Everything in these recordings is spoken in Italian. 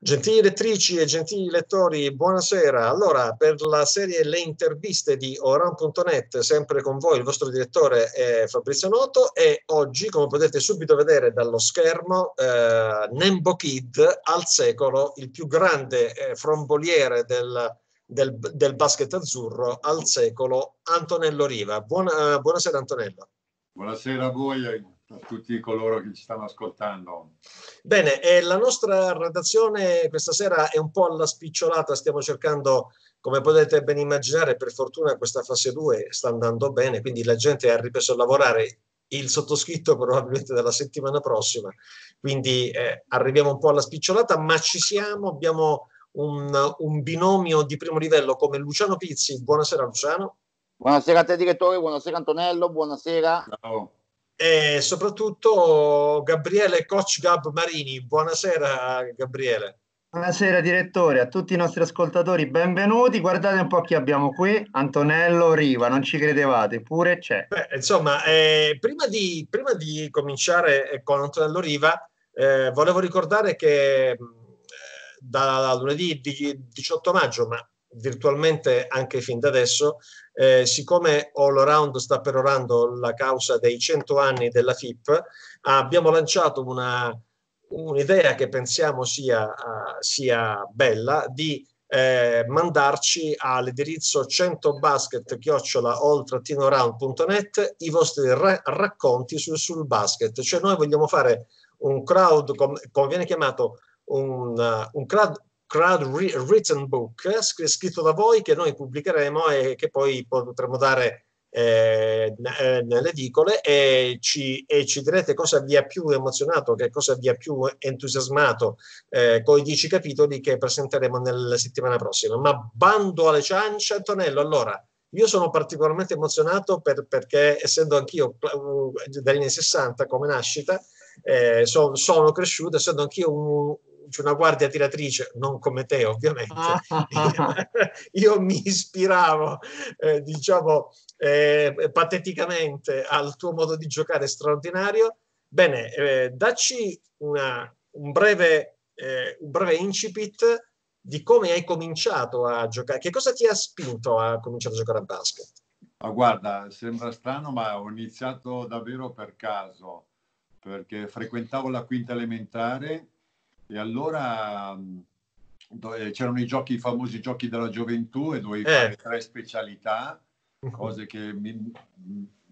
Gentili lettrici e gentili lettori, buonasera. Allora, per la serie Le interviste di Oran.net, sempre con voi il vostro direttore è Fabrizio Noto e oggi, come potete subito vedere dallo schermo, eh, Nembo Kid al secolo, il più grande eh, fromboliere del, del, del, basket azzurro al secolo, Antonello Riva. Buona, buonasera Antonello. Buonasera a voi a tutti coloro che ci stanno ascoltando. Bene, eh, la nostra redazione questa sera è un po' alla spicciolata, stiamo cercando, come potete ben immaginare, per fortuna questa fase 2 sta andando bene, quindi la gente ha ripreso a lavorare, il sottoscritto probabilmente dalla settimana prossima, quindi eh, arriviamo un po' alla spicciolata, ma ci siamo, abbiamo un, un binomio di primo livello come Luciano Pizzi, buonasera Luciano. Buonasera a te direttore, buonasera Antonello, buonasera. Ciao e soprattutto Gabriele Coach Gab Marini. Buonasera Gabriele. Buonasera direttore, a tutti i nostri ascoltatori benvenuti. Guardate un po' chi abbiamo qui, Antonello Riva, non ci credevate, pure c'è. Beh, insomma, eh, prima, di, prima, di, cominciare con Antonello Riva, eh, volevo ricordare che eh, da lunedì 18 maggio, ma virtualmente anche fin da adesso, eh, siccome All Around sta perorando la causa dei 100 anni della FIP, abbiamo lanciato una, un'idea che pensiamo sia, uh, sia bella di eh, mandarci all'indirizzo 100basket chiocciola all-around.net i vostri ra- racconti sul, sul, basket. Cioè noi vogliamo fare un crowd, com- come viene chiamato, un, uh, un crowd crowd written book scritto da voi che noi pubblicheremo e che poi potremo dare eh, eh, nelle edicole e ci, e ci, direte cosa vi ha più emozionato, che cosa vi ha più entusiasmato eh, con i dieci capitoli che presenteremo nella settimana prossima. Ma bando alle ciance, Antonello, allora io sono particolarmente emozionato per, perché essendo anch'io dagli anni 60 come nascita, eh, so, sono cresciuto, essendo anch'io un, una guardia tiratrice, non come te ovviamente, io mi ispiravo, eh, diciamo, eh, pateticamente al tuo modo di giocare straordinario. Bene, eh, dacci una, un, breve, eh, un breve incipit di come hai cominciato a giocare, che cosa ti ha spinto a cominciare a giocare a basket? Ah, guarda, sembra strano, ma ho iniziato davvero per caso, perché frequentavo la quinta elementare e allora eh, c'erano i giochi, i famosi giochi della gioventù e dovevi eh. fare tre specialità, cose che mi,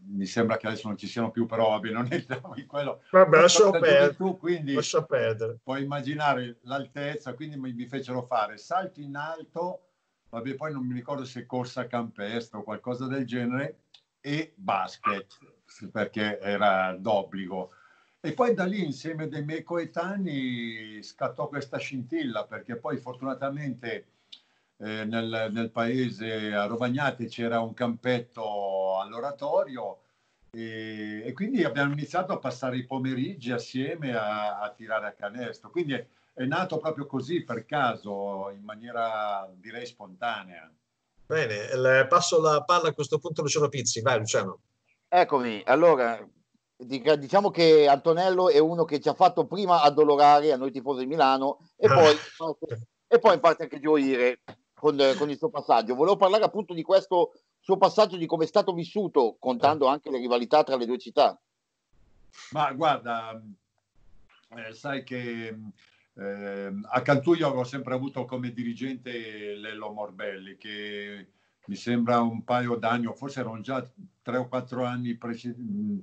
mi, sembra che adesso non ci siano più, però vabbè, non entriamo in quello. Vabbè, lascio perdere. quindi lascio perdere. Puoi immaginare l'altezza, quindi mi, mi fecero fare salto in alto, vabbè, poi non mi ricordo se corsa campestre o qualcosa del genere, e basket, perché era d'obbligo. E poi da lì, insieme dei miei coetanei, scattò questa scintilla, perché poi fortunatamente eh, nel, nel, paese a Rovagnate c'era un campetto all'oratorio e, e, quindi abbiamo iniziato a passare i pomeriggi assieme a, a tirare a canestro. Quindi è, è, nato proprio così, per caso, in maniera direi spontanea. Bene, passo la palla a questo punto a Luciano Pizzi. Vai Luciano. Eccomi, allora diciamo che Antonello è uno che ci ha fatto prima addolorare a noi tifosi di Milano e poi, e poi in parte anche gioire con, con, il suo passaggio. Volevo parlare appunto di questo suo passaggio, di come è stato vissuto, contando anche le rivalità tra le due città. Ma guarda, eh, sai che eh, a Cantù io avevo sempre avuto come dirigente Lello Morbelli, che mi sembra un paio d'anni, forse erano già tre o quattro anni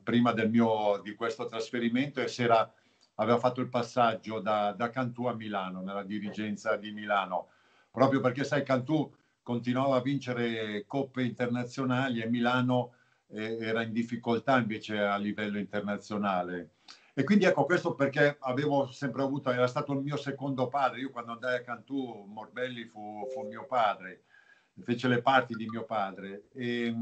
prima mio, di questo trasferimento e era, aveva fatto il passaggio da, da Cantù a Milano, nella dirigenza di Milano, proprio perché sai Cantù continuava a vincere coppe internazionali e Milano eh, era in difficoltà invece a livello internazionale. E quindi ecco questo perché avevo sempre avuto, era stato il mio secondo padre, io quando andai a Cantù Morbelli fu, fu mio padre fece le parti di mio padre e,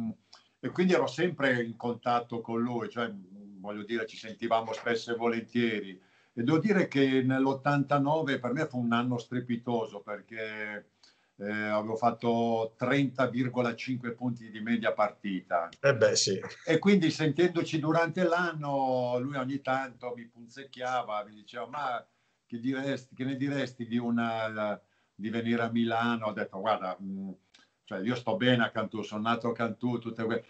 e, quindi ero sempre in contatto con lui, cioè voglio dire ci sentivamo spesso e volentieri e devo dire che nell'89 per me fu un anno strepitoso perché eh, avevo fatto 30,5 punti di media partita. Eh beh, sì. E quindi sentendoci durante l'anno, lui ogni tanto mi punzecchiava, mi diceva ma che, diresti, che ne diresti di, una, di venire a Milano? Ho detto, guarda, mh, cioè io sto bene a Cantù, sono nato a Cantù, tutte quelle...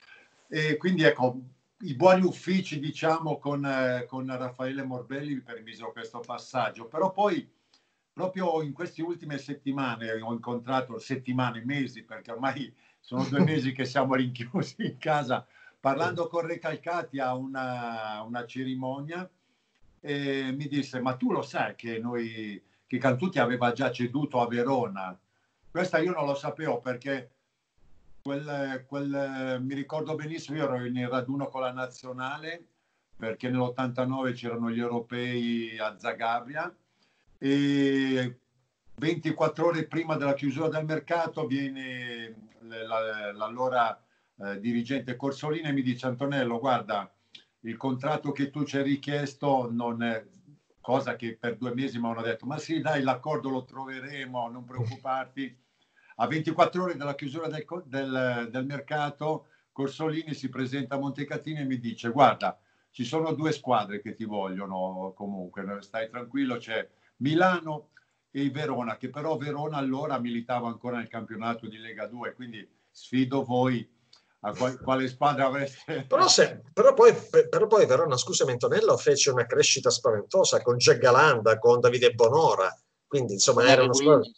E quindi ecco, i buoni uffici, diciamo, con, eh, con Raffaele Morbelli mi permisero questo passaggio, però poi proprio in queste ultime settimane ho incontrato, settimane, mesi, perché ormai sono due mesi che siamo rinchiusi in casa, parlando con Recalcati a una, una cerimonia, mi disse, ma tu lo sai che noi, che Cantuti aveva già ceduto a Verona? Questa io non lo sapevo perché quel, quel, mi ricordo benissimo, io ero in raduno con la nazionale perché nell'89 c'erano gli europei a Zagabria e 24 ore prima della chiusura del mercato viene l'allora eh, dirigente Corsolini e mi dice Antonello guarda il contratto che tu ci hai richiesto non è cosa che per due mesi mi hanno detto ma sì dai l'accordo lo troveremo non preoccuparti. A 24 ore dalla chiusura del, del, del mercato Corsolini si presenta a Montecatini e mi dice guarda ci sono due squadre che ti vogliono comunque stai tranquillo c'è Milano e Verona, che però Verona allora militava ancora nel campionato di Lega 2, quindi sfido voi a qual, quale squadra avreste... Però, se, però, poi, però poi Verona, scusami Antonello, fece una crescita spaventosa con Jack Galanda, con Davide Bonora, quindi insomma era una squadra...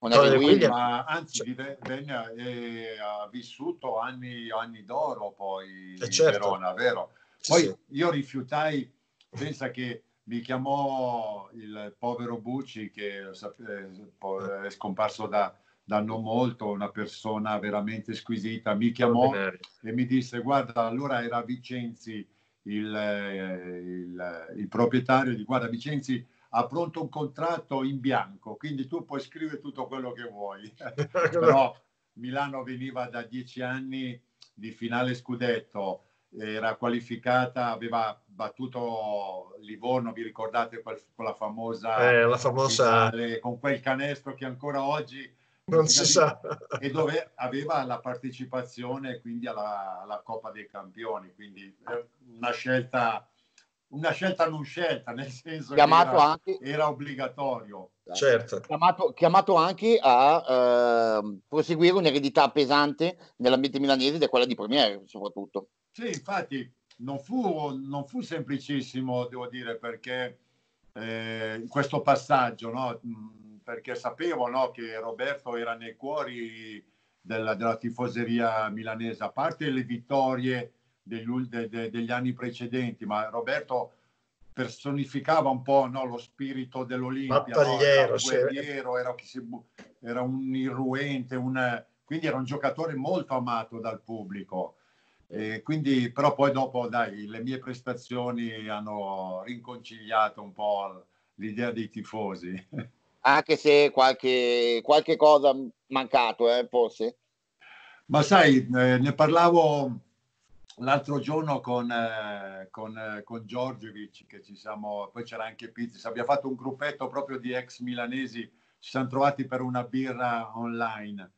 William, ma anzi cioè venne, eh, ha vissuto anni, anni d'oro poi eh certo. Verona, vero? Poi sì, io rifiutai, pensa che mi chiamò il povero Bucci che eh, è scomparso da, da non molto, una persona veramente squisita, mi chiamò e mi disse guarda allora era Vicenzi il, eh, il, il proprietario di guarda Vicenzi ha pronto un contratto in bianco, quindi tu puoi scrivere tutto quello che vuoi. Però Milano veniva da dieci anni di finale scudetto, era qualificata, aveva battuto Livorno, vi ricordate quel, quella famosa, eh, la famosa... Finale, con quel canestro che ancora oggi non si sa e dove aveva la partecipazione quindi alla, alla Coppa dei Campioni, quindi una scelta una scelta non scelta, nel senso chiamato che era, anche, era obbligatorio. Certo. Chiamato, chiamato anche a eh, proseguire un'eredità pesante nell'ambiente milanese ed è quella di Premier soprattutto. Sì, infatti non fu, non fu semplicissimo, devo dire, perché eh, questo passaggio, no? Perché sapevo no, che Roberto era nei cuori della, della, tifoseria milanese, a parte le vittorie degli, de, de, degli anni precedenti, ma Roberto personificava un po' no, lo spirito dell'Olimpia, no? era, un guerriero, era, era, un irruente, un, quindi era un giocatore molto amato dal pubblico. E quindi, però poi dopo, dai, le mie prestazioni hanno rinconciliato un po' l'idea dei tifosi. Anche se qualche, qualche cosa mancato, eh, forse? Ma sai, eh, ne parlavo l'altro giorno con, eh, con, eh, con Giorgiovic, che ci siamo, poi c'era anche Pizzis, abbiamo fatto un gruppetto proprio di ex milanesi, ci siamo trovati per una birra online.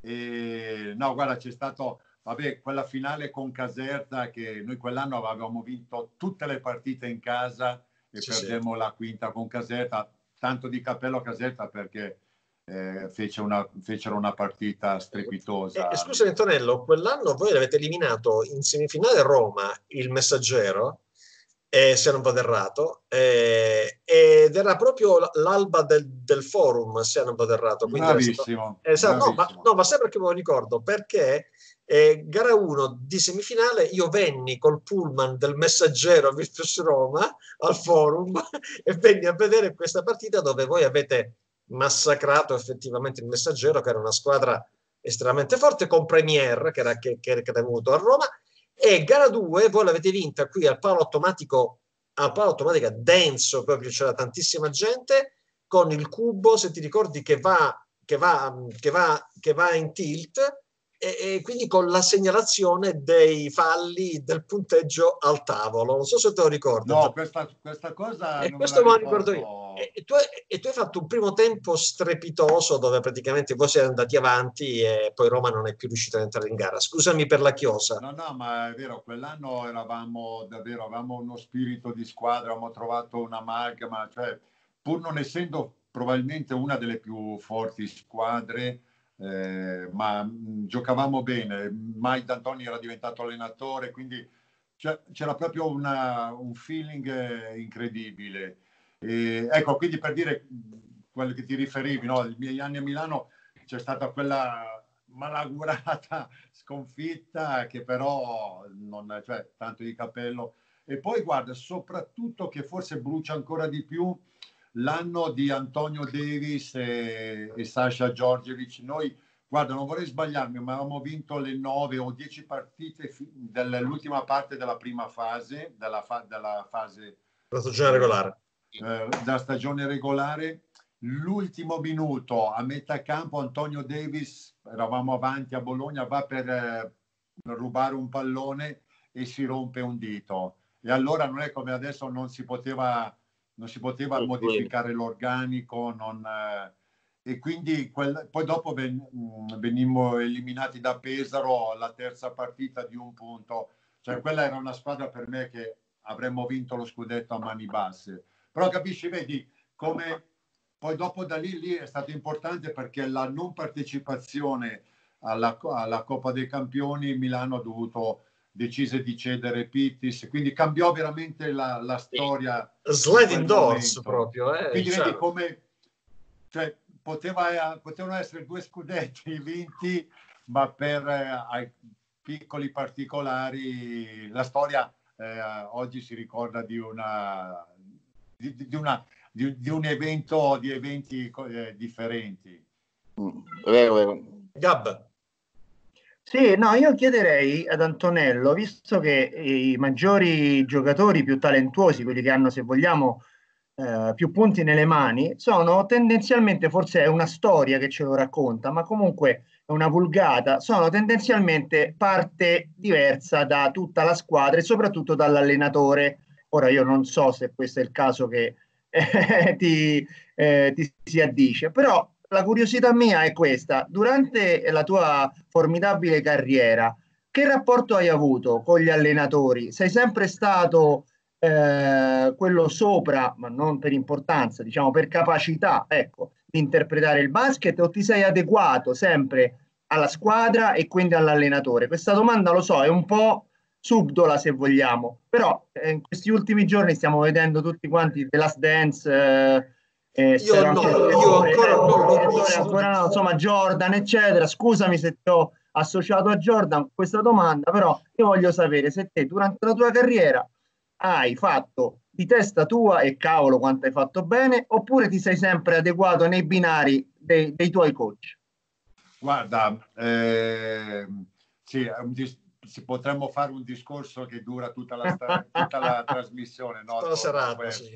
E no, guarda, c'è stato Vabbè, quella finale con Caserta che noi quell'anno avevamo vinto tutte le partite in casa e sì, perdemmo sì. la quinta con Caserta, tanto di cappello a Caserta perché eh, fece una, fecero una partita strepitosa. Eh, scusami Antonello, quell'anno voi avete eliminato in semifinale Roma il Messaggero, eh, se non vado errato, eh, ed era proprio l'alba del, del, forum, se non vado errato. Bravissimo. Esatto, bravissimo. No, ma, no, ma sai perché me lo ricordo? Perché eh, gara 1 di semifinale io venni col pullman del messaggero a Virtus Roma al forum e venni a vedere questa partita dove voi avete massacrato effettivamente il messaggero che era una squadra estremamente forte con Premier che era, che, che era venuto a Roma e gara 2 voi l'avete vinta qui al palo automatico al palo automatica denso proprio c'era tantissima gente con il cubo se ti ricordi che va che va, che va, che va in tilt e, e, quindi con la segnalazione dei falli del punteggio al tavolo. Non so se te lo ricordi. No, questa, questa cosa. E questo me lo ricordo io. E, tu, e, tu, hai fatto un primo tempo strepitoso dove praticamente voi siete andati avanti e poi Roma non è più riuscita ad entrare in gara. Scusami per la chiosa. No, no, ma è vero, quell'anno eravamo davvero, avevamo uno spirito di squadra, abbiamo trovato un'amalgama, cioè pur non essendo probabilmente una delle più forti squadre, eh, ma mh, giocavamo bene. Mike D'Antoni era diventato allenatore, quindi c'era proprio una, un feeling eh, incredibile. E, ecco, quindi per dire quello che ti riferivi, no? i miei anni a Milano c'è stata quella malaugurata sconfitta che però non cioè tanto di capello e poi guarda soprattutto che forse brucia ancora di più l'anno di Antonio Davis e, e Sasha Giorgevic noi guarda non vorrei sbagliarmi ma avevamo vinto le nove o dieci partite dell'ultima parte della prima fase della, fa, della fase la stagione regolare. Eh, della stagione regolare. L'ultimo minuto a metà campo Antonio Davis, eravamo avanti a Bologna, va per eh, rubare un pallone e si rompe un dito. E allora non è come adesso non si poteva, non si poteva modificare l'organico, non, eh, e quindi quel, poi dopo ven, mm, venimmo eliminati da Pesaro la terza partita di un punto. Cioè quella era una squadra per me che avremmo vinto lo scudetto a mani basse. Però capisci, vedi, come poi dopo da lì, lì è stato importante perché la non partecipazione alla, alla Coppa dei Campioni Milano ha dovuto decise di cedere Pittis, quindi cambiò veramente la, la storia. Sliding doors proprio. Eh, quindi vedi come cioè, poteva, potevano essere due scudetti vinti, ma per eh, piccoli particolari la storia eh, oggi si ricorda di una, di, di una di, di un evento, di eventi eh, differenti. Mm, vero, vero. Gab. Sì, no, io chiederei ad Antonello, visto che i maggiori giocatori più talentuosi, quelli che hanno, se vogliamo, eh, più punti nelle mani, sono tendenzialmente, forse è una storia che ce lo racconta, ma comunque è una vulgata, sono tendenzialmente parte diversa da tutta la squadra e soprattutto dall'allenatore. Ora io non so se questo è il caso che ti, eh, ti si addice. Però la curiosità mia è questa, durante la tua formidabile carriera, che rapporto hai avuto con gli allenatori? Sei sempre stato eh, quello sopra, ma non per importanza, diciamo per capacità, ecco, di interpretare il basket o ti sei adeguato sempre alla squadra e quindi all'allenatore? Questa domanda, lo so, è un po' subdola se vogliamo, però eh, in questi ultimi giorni stiamo vedendo tutti quanti The Last Dance. Eh, eh, io, no, io ancora non l'ho ancora no, insomma Jordan eccetera scusami se ti ho associato a Jordan questa domanda però io voglio sapere se te durante la tua carriera hai fatto di testa tua e cavolo quanto hai fatto bene oppure ti sei sempre adeguato nei binari dei, dei tuoi coach guarda eh, sì, dis- potremmo fare un discorso che dura tutta la, sta- tutta la trasmissione. No? Tutta serata, sì.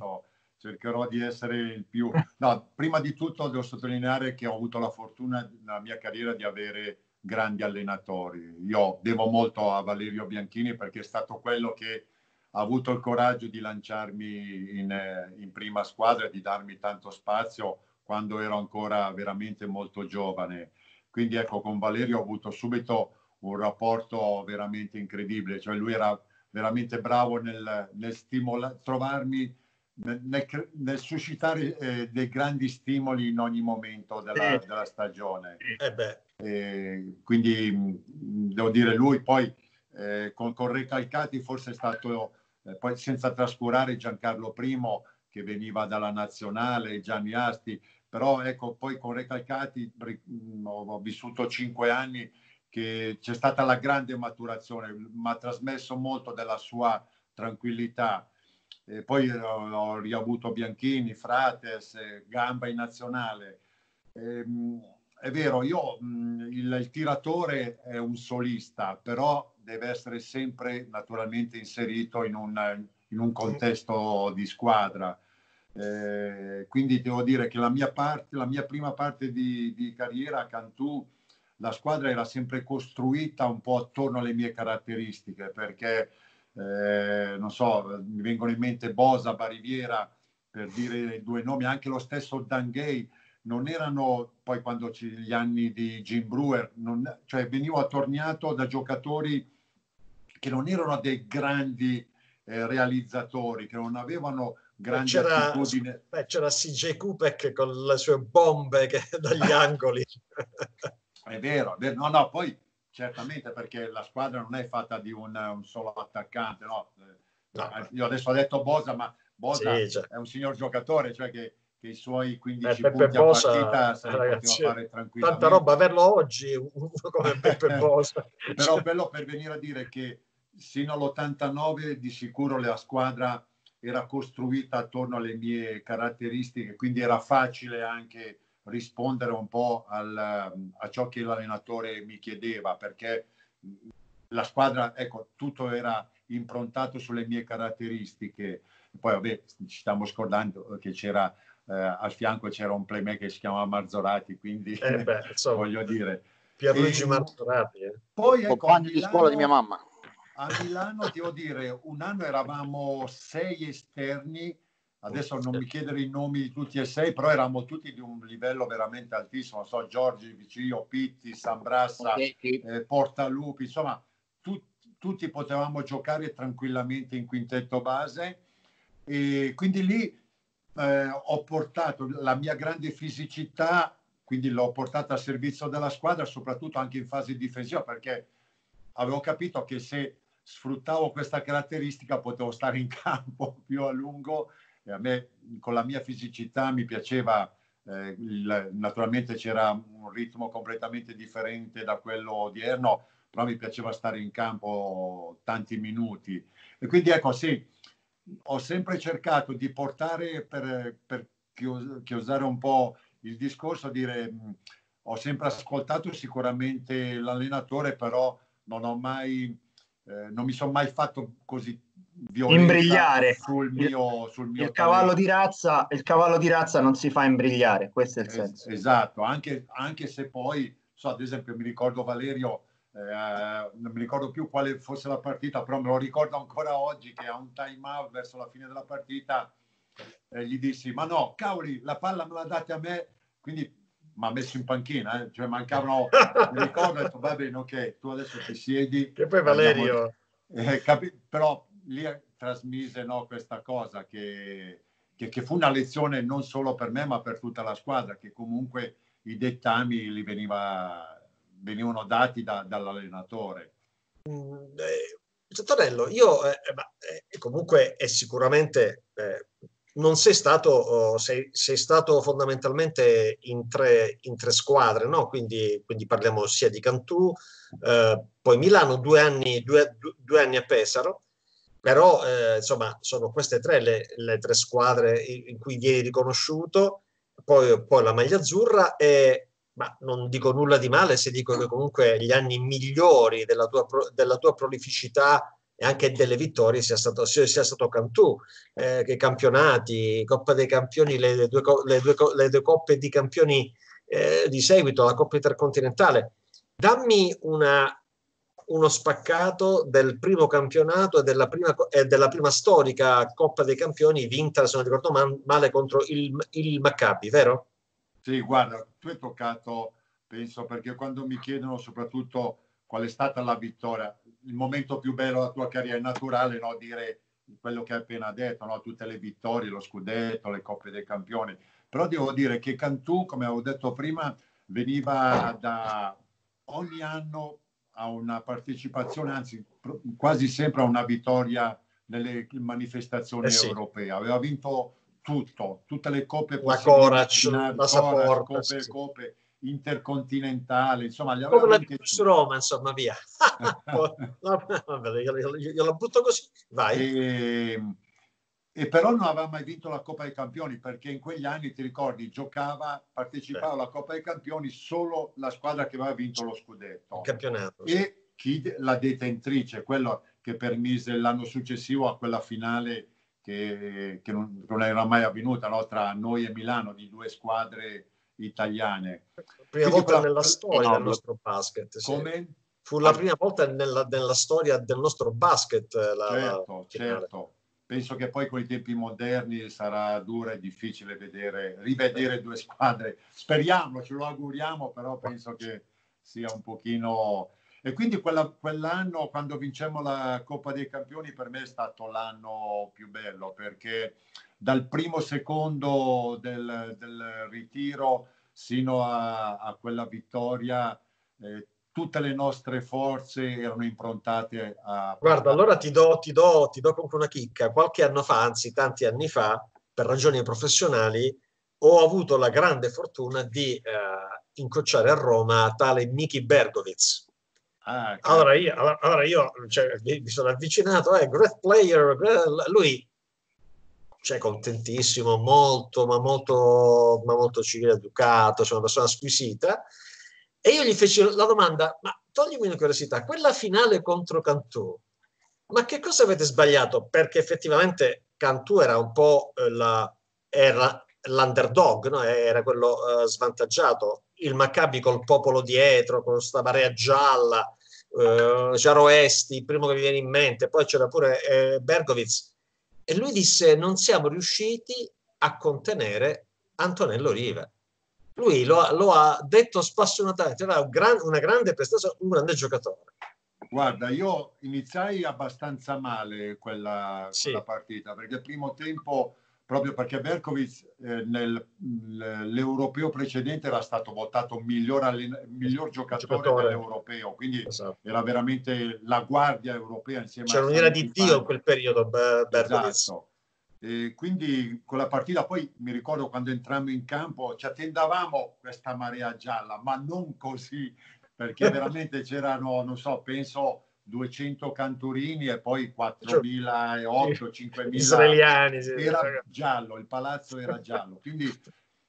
Cercherò di essere il più... No, prima di tutto devo sottolineare che ho avuto la fortuna nella mia carriera di avere grandi allenatori. Io devo molto a Valerio Bianchini perché è stato quello che ha avuto il coraggio di lanciarmi in, eh, in prima squadra e di darmi tanto spazio quando ero ancora veramente molto giovane. Quindi ecco, con Valerio ho avuto subito un rapporto veramente incredibile, cioè lui era veramente bravo nel, nel stimolare, trovarmi, nel, nel, nel suscitare eh, dei grandi stimoli in ogni momento della, della stagione. Eh e quindi devo dire, lui poi eh, con, con Recalcati forse è stato, eh, poi senza trascurare Giancarlo I che veniva dalla nazionale, Gianni Asti, però ecco, poi con Recalcati ho vissuto cinque anni che c'è stata la grande maturazione, mi ha trasmesso molto della sua tranquillità. E poi ho, ho riavuto Bianchini, Frates, Gamba in nazionale. E, ehm, è vero, io il, il, tiratore è un solista, però deve essere sempre naturalmente inserito in un, in un contesto di squadra. Eh, quindi devo dire che la mia, parte, la mia prima parte di, di carriera a Cantù la squadra era sempre costruita un po' attorno alle mie caratteristiche, perché eh, non so, mi vengono in mente Bosa, Bariviera, per dire due nomi, anche lo stesso Dangay, non erano poi quando ci, gli anni di Jim Brewer, non, cioè venivo attorniato da giocatori che non erano dei grandi eh, realizzatori, che non avevano grande c'era, attitudine. Beh, c'era CJ Kupek con le sue bombe che, dagli angoli. è vero, è vero, no, no, poi certamente perché la squadra non è fatta di un, un solo attaccante, no? no. Eh, io adesso ho detto Bosa, ma Bosa sì, cioè. è un signor giocatore, cioè che, che i suoi 15 eh, punti Bosa, a partita se ragazzi, fare tranquillamente. Tanta roba averlo oggi come Peppe Bosa. Però bello per venire a dire che sino all'89 di sicuro la squadra era costruita attorno alle mie caratteristiche, quindi era facile anche rispondere un po' al, a ciò che l'allenatore mi chiedeva, perché la squadra, ecco, tutto era improntato sulle mie caratteristiche. Poi, vabbè, ci stiamo scordando che c'era eh, al fianco c'era un playmaker che si chiamava Marzorati, quindi eh beh, insomma, voglio dire. Pierluigi Marzorati. Eh. Poi, ecco, compagno di scuola di mia mamma a Milano, devo dire, un anno eravamo sei esterni, adesso non mi chiedere i nomi di tutti e sei, però eravamo tutti di un livello veramente altissimo, so Giorgi, Vicio, Pitti, Sambrassa, okay. eh, Portalupi, insomma, tu, tutti potevamo giocare tranquillamente in quintetto base. E quindi lì eh, ho portato la mia grande fisicità, quindi l'ho portata a servizio della squadra, soprattutto anche in fase difensiva, perché avevo capito che se sfruttavo questa caratteristica potevo stare in campo più a lungo a me con la mia fisicità mi piaceva eh, il, naturalmente c'era un ritmo completamente differente da quello odierno però mi piaceva stare in campo tanti minuti. E quindi ecco sì ho sempre cercato di portare per, per chiusare un po' il discorso dire ho sempre ascoltato sicuramente l'allenatore però non ho mai eh, non mi sono mai fatto così imbrigliare sul mio, sul mio il, cavallo di razza, il cavallo di razza non si fa imbrigliare, questo è il senso. esatto, anche, anche, se poi, so, ad esempio, mi ricordo Valerio, eh, non mi ricordo più quale fosse la partita, però me lo ricordo ancora oggi che a un time out verso la fine della partita eh, gli dissi, ma no, cavoli, la palla me la date a me, quindi mi ha messo in panchina, eh? cioè mancavano, mi ricordo, ho detto va bene, ok, tu adesso ti siedi. Che poi Valerio... Eh, capi- però lì trasmise no, questa cosa che, che, che, fu una lezione non solo per me ma per tutta la squadra, che comunque i dettami li veniva, venivano dati da, dall'allenatore. Mm, eh, io eh, eh, comunque è sicuramente eh, non sei stato, oh, sei, sei, stato fondamentalmente in tre, in tre squadre, no? quindi, quindi, parliamo sia di Cantù, eh, poi Milano, due anni, due, due anni a Pesaro, però eh, insomma sono queste tre le, le, tre squadre in cui vieni riconosciuto, poi, poi la maglia azzurra e ma non dico nulla di male se dico che comunque gli anni migliori della tua, della tua prolificità e anche delle vittorie sia stato, sia stato Cantù, eh, che campionati, Coppa dei Campioni, le, le, due, le, due, le due, coppe di campioni eh, di seguito, la Coppa Intercontinentale. Dammi una, uno spaccato del primo campionato e della prima, e della prima storica Coppa dei Campioni vinta, se non ricordo male, contro il, il Maccabi, vero? Sì, guarda, tu hai toccato, penso, perché quando mi chiedono soprattutto qual è stata la vittoria, il momento più bello della tua carriera è naturale no? dire quello che hai appena detto, no? tutte le vittorie, lo scudetto, le coppe dei campioni. Però devo dire che Cantù, come avevo detto prima, veniva da ogni anno a una partecipazione, anzi quasi sempre a una vittoria nelle manifestazioni eh sì. europee. Aveva vinto tutto, tutte le coppe la Corac, la Saporta, coppe, sì. coppe intercontinentale, insomma, gli come la Roma, insomma, via. Vabbè, io, io, io, la butto così, vai. E, e, però non aveva mai vinto la Coppa dei Campioni perché in quegli anni, ti ricordi, giocava, partecipava alla Coppa dei Campioni solo la squadra che aveva vinto lo scudetto. Il campionato. E chi la detentrice, quello che permise l'anno successivo a quella finale che, che non, non, era mai avvenuta no? tra noi e Milano di due squadre italiane. Prima Quindi volta nella storia no, del nostro basket. Sì. Come? Fu la prima volta nella, nella, storia del nostro basket. La, certo, la certo. Penso che poi con i tempi moderni sarà dura e difficile vedere, rivedere due squadre. Speriamo, ce lo auguriamo, però penso che sia un pochino... E quindi quella, quell'anno, quando vincemmo la Coppa dei Campioni, per me è stato l'anno più bello perché dal primo secondo del, del ritiro sino a, a quella vittoria, eh, tutte le nostre forze erano improntate a... Guarda, allora ti do, ti do, ti do comunque una chicca. Qualche anno fa, anzi tanti anni fa, per ragioni professionali, ho avuto la grande fortuna di eh, incrociare a Roma tale Miki Bergovic. Ah, allora io, allora io cioè, mi sono avvicinato, eh, great player, lui cioè, contentissimo, molto, ma molto, ma molto civile, educato, cioè una persona squisita. E io gli feci la domanda, ma toglimi una curiosità, quella finale contro Cantù, ma che cosa avete sbagliato? Perché effettivamente Cantù era un po' eh, la, era l'underdog, no? era quello uh, svantaggiato. Il Maccabi col popolo dietro, con questa marea gialla, uh, Ciaro Esti, il primo che mi viene in mente, poi c'era pure eh, Bergovic. E lui disse: Non siamo riusciti a contenere Antonello Riva. Lui lo, lo ha detto spassionatamente, era un gran, una grande prestazione, un grande giocatore. Guarda, io iniziai abbastanza male quella, sì. quella partita perché il primo tempo proprio perché Berkovic eh, nell'europeo precedente era stato votato miglior, allen- miglior giocatore, giocatore, dell'europeo, quindi esatto. era veramente la guardia europea insieme cioè, a... Cioè non era di Dio in quel periodo Berkovic. Esatto. E quindi quella partita poi mi ricordo quando entrammo in campo ci attendavamo questa marea gialla, ma non così, perché veramente c'erano, non so, penso 200 canturini e poi 4.008, 5.000 israeliani. Sì, era giallo, il palazzo era giallo. Quindi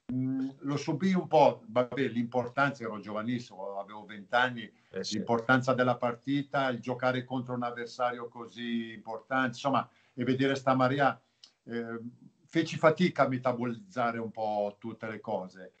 mh, lo subì un po', vabbè, l'importanza, ero giovanissimo, avevo 20 anni, eh sì. l'importanza della partita, il giocare contro un avversario così importante, insomma, e vedere sta Maria, eh, feci fatica a metabolizzare un po' tutte le cose.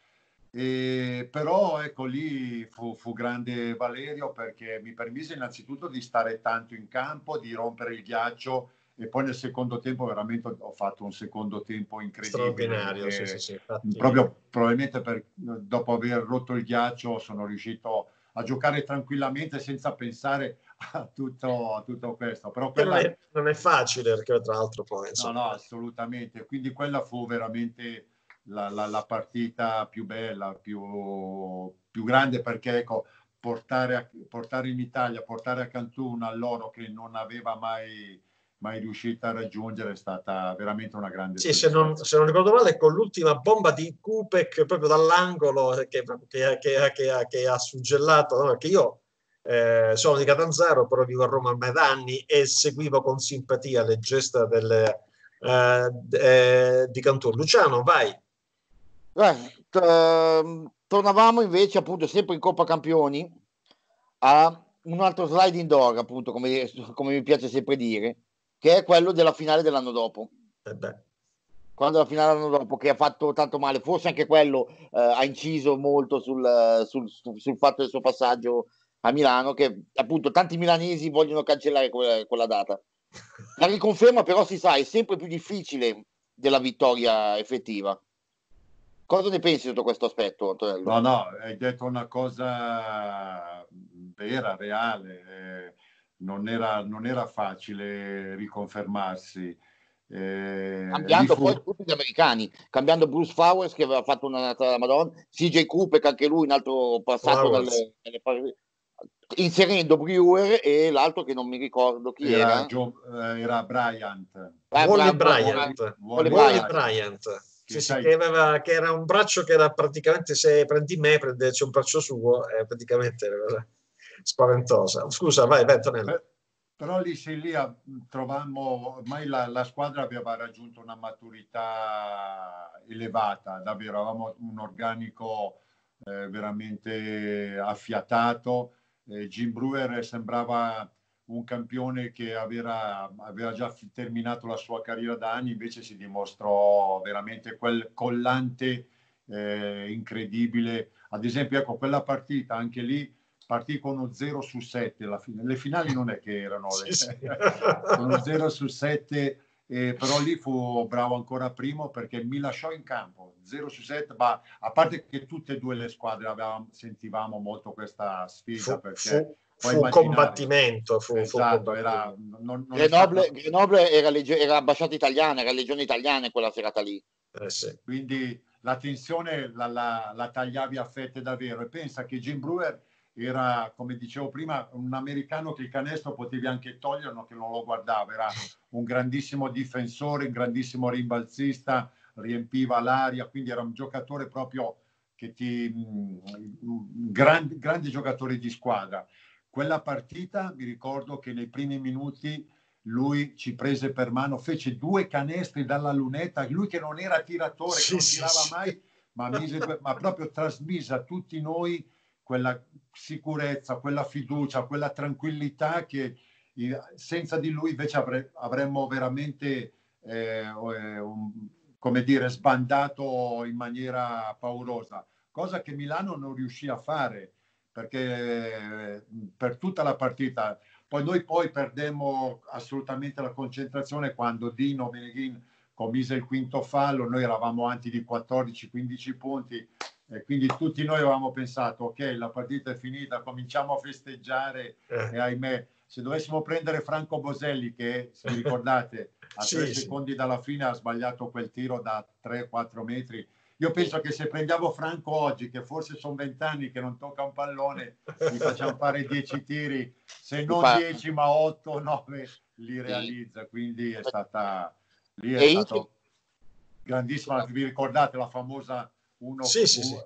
E, però ecco lì fu, fu, grande Valerio perché mi permise innanzitutto di stare tanto in campo, di rompere il ghiaccio e poi nel secondo tempo veramente ho fatto un secondo tempo incredibile. Straordinario, sì, sì, sì, proprio probabilmente per, dopo aver rotto il ghiaccio sono riuscito a giocare tranquillamente senza pensare a tutto, a tutto questo. Però quella... non, è, non, è, facile perché tra l'altro poi... Insomma... No, no, assolutamente. Quindi quella fu veramente la, la, la partita più bella, più, più grande perché ecco, portare, a, portare in Italia, portare a Cantù un alloro che non aveva mai, mai riuscito a raggiungere è stata veramente una grande sì, se non, se non, ricordo male con l'ultima bomba di Kupek proprio dall'angolo che, che, che, che ha suggellato no? perché io eh, sono di Catanzaro però vivo a Roma ormai da anni e seguivo con simpatia le gesta delle, eh, eh, di Cantù Luciano vai. Eh, t- tornavamo invece appunto sempre in Coppa Campioni a un altro sliding door appunto come, come mi piace sempre dire che è quello della finale dell'anno dopo. Eh quando la finale dell'anno dopo che ha fatto tanto male forse anche quello eh, ha inciso molto sul, sul, sul, fatto del suo passaggio a Milano che appunto tanti milanesi vogliono cancellare quella, quella data la riconferma però si sa è sempre più difficile della vittoria effettiva Cosa ne pensi di tutto questo aspetto, Antonello? No, no, hai detto una cosa vera, reale. Eh, non, era, non, era, facile riconfermarsi. Eh, cambiando fu... poi tutti gli americani, cambiando Bruce Flowers che aveva fatto una nata Madonna, CJ Cooper che anche lui in altro passato dalle, dalle, inserendo Brewer e l'altro che non mi ricordo chi era. Era, Joe, eh, era Bryant. Ah, Wally Bryant. Wally Bryant. Bryant. Sì, sì, che, aveva, che, era un braccio che era praticamente se prendi me, prenderci un braccio suo, è praticamente spaventosa. Scusa, vai, vai Antonello. Però lì, sì, lì trovammo, ormai la, la, squadra aveva raggiunto una maturità elevata, davvero, avevamo un organico eh, veramente affiatato. Eh, Jim Brewer sembrava un campione che aveva, aveva, già terminato la sua carriera da anni, invece si dimostrò veramente quel collante eh, incredibile. Ad esempio, ecco, quella partita, anche lì partì con uno 0 su 7. Fine. Le finali non è che erano le... sì, sì. uno 0 su 7, eh, però lì fu bravo ancora primo perché mi lasciò in campo 0 su 7, ma a parte che tutte e due le squadre avevamo, sentivamo molto questa sfida fu, perché... Fu fu un combattimento. Fu, esatto, fu era, non, non Grenoble, stato... Grenoble era, legge, era ambasciata italiana, era legione italiana quella serata lì. Eh sì. Quindi la tensione la, la, la, tagliavi a fette davvero e pensa che Jim Brewer era, come dicevo prima, un americano che il canestro potevi anche toglierlo, che non lo guardava, era un grandissimo difensore, un grandissimo rimbalzista, riempiva l'aria, quindi era un giocatore proprio che ti... grandi, grandi giocatori di squadra. Quella partita mi ricordo che nei primi minuti lui ci prese per mano, fece due canestri dalla lunetta, lui che non era tiratore, sì, che non tirava sì, mai, ma, mise, ma proprio trasmise a tutti noi quella sicurezza, quella fiducia, quella tranquillità che senza di lui invece avre, avremmo veramente eh, eh, un, come dire, sbandato in maniera paurosa, cosa che Milano non riuscì a fare perché per tutta la partita, poi noi poi perdemmo assolutamente la concentrazione quando Dino Meneghin commise il quinto fallo, noi eravamo avanti di 14-15 punti e quindi tutti noi avevamo pensato ok la partita è finita, cominciamo a festeggiare eh. e ahimè se dovessimo prendere Franco Boselli che se vi ricordate a sì, tre sì. secondi dalla fine ha sbagliato quel tiro da 3-4 metri io penso che se prendiamo Franco oggi, che forse sono vent'anni che non tocca un pallone, gli facciamo fare 10 tiri, se non 10 ma 8 9 li realizza. Quindi è stata lì è stato grandissima. Vi ricordate la famosa 1-3-1 sì, sì, sì.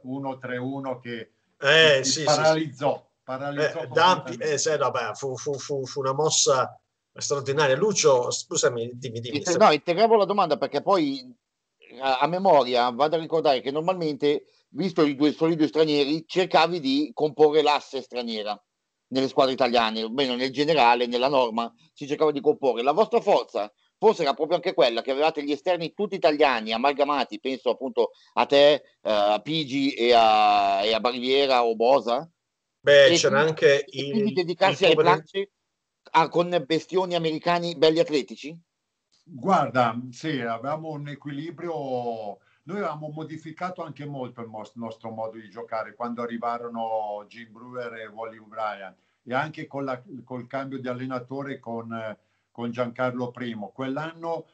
che eh, sì, paralizzò? paralizzò eh, Dampi, eh, se, beh, fu, fu, fu, fu, una mossa straordinaria. Lucio, scusami, dimmi, dimmi. No, integravo la domanda perché poi a, a memoria vado a ricordare che normalmente, visto i due, solo i due stranieri, cercavi di comporre l'asse straniera nelle squadre italiane, almeno nel generale, nella norma, si cercava di comporre. La vostra forza forse era proprio anche quella che avevate gli esterni tutti italiani, amalgamati, penso appunto a te, eh, a Pigi e a, e a Bariviera o Bosa. Beh, e c'era quindi, anche il... Quindi dedicarsi il alle planche con bestioni americani belli atletici? Guarda, sì, avevamo un equilibrio. Noi avevamo modificato anche molto il nostro modo di giocare quando arrivarono Jim Brewer e Wally O'Brien e anche con la, col cambio di allenatore con, con Giancarlo I. Quell'anno,